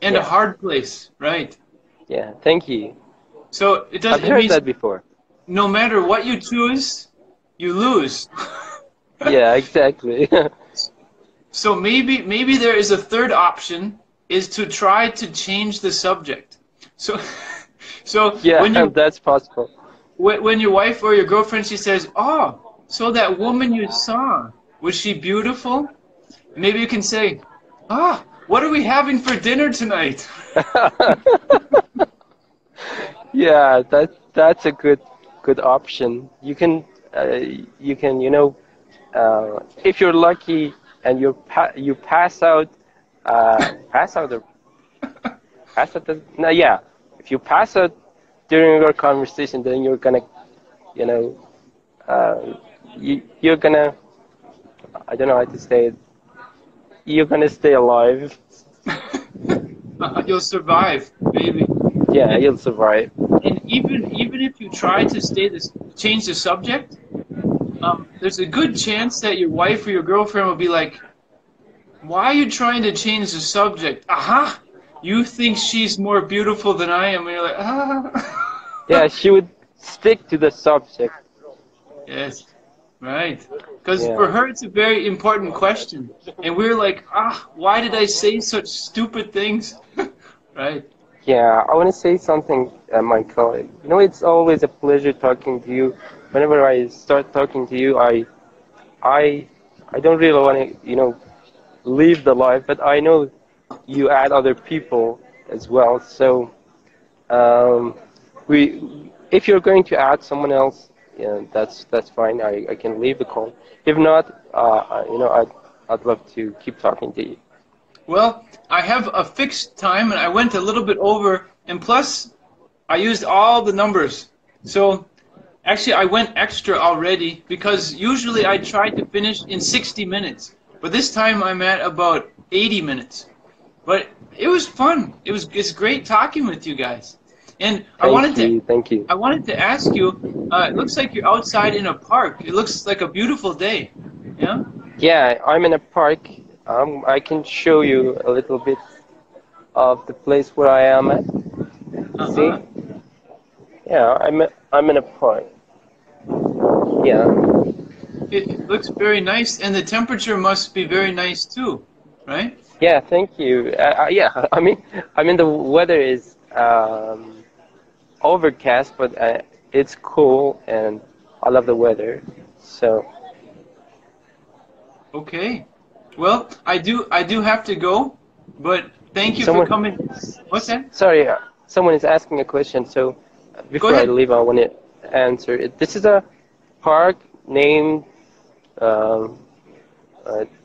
in a hard place, right? yeah. Thank you. So it doesn't. I've heard that before. no matter what you choose, you lose. Yeah, exactly. So maybe maybe there is a third option is to try to change the subject. So so yeah, when you that's possible. when, when your wife or your girlfriend she says, "Oh, so that woman you saw was she beautiful?" Maybe you can say, "Ah, what are we having for dinner tonight?" Yeah, that that's a good good option. You can uh, you can you know uh, if you're lucky and you pa- you pass out uh, pass out or pass out the, no yeah. If you pass out during your conversation then you're gonna you know uh, you you're gonna I don't know how to say it. You're gonna stay alive. You'll survive, maybe. yeah you'll survive. And even even if you try to stay this change the subject, um, there's a good chance that your wife or your girlfriend will be like, "Why are you trying to change the subject?" Aha! You think she's more beautiful than I am, and you're like, ah. yeah she would stick to the subject Yes, right. Because Yeah. for her, it's a very important question, and we're like, ah, why did I say such stupid things? right. Yeah, I want to say something, uh, Michael. You know, it's always a pleasure talking to you. Whenever I start talking to you, I, I, I don't really want to, you know, leave the life, but I know you add other people as well. So, um, we, if you're going to add someone else, yeah, that's that's fine. I, I can leave the call. If not, uh, you know, I'd I'd love to keep talking to you. Well, I have a fixed time, and I went a little bit over, and plus, I used all the numbers. So, actually, I went extra already because usually I try to finish in 60 minutes, but this time I'm at about 80 minutes. But it was fun. It was it's great talking with you guys, and I Thank wanted to thank you. I wanted to ask you. Uh, it looks like you're outside in a park. It looks like a beautiful day. Yeah. Yeah, I'm in a park. Um, I can show you a little bit of the place where I am at. Uh-huh. See? Yeah, I'm I'm in a park. Yeah. It looks very nice, and the temperature must be very nice too, right? Yeah, thank you. Uh, uh, yeah, I mean, I mean the weather is um, overcast, but uh, it's cool, and I love the weather. So Okay. Well, I do I do have to go, but thank you Someone- for coming. What's that? sorry, uh, someone is asking a question. So before I leave, I want to answer it. This is a park named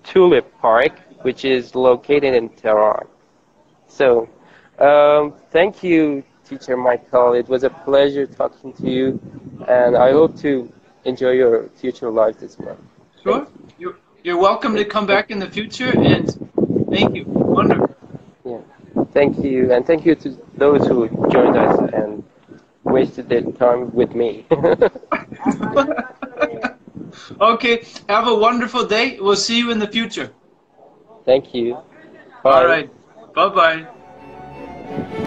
Tulip Park, which is located in Tehran. So, um, thank you, Teacher Michael. It was a pleasure talking to you, and I hope to enjoy your future life as well. Sure. You're, you're welcome to come back in the future, and thank you. Wonderful. Yeah. Thank you, and thank you to those who joined us and wasted their time with me. okay, have a wonderful day. We'll see you in the future. Thank you. Bye. All right. Bye bye.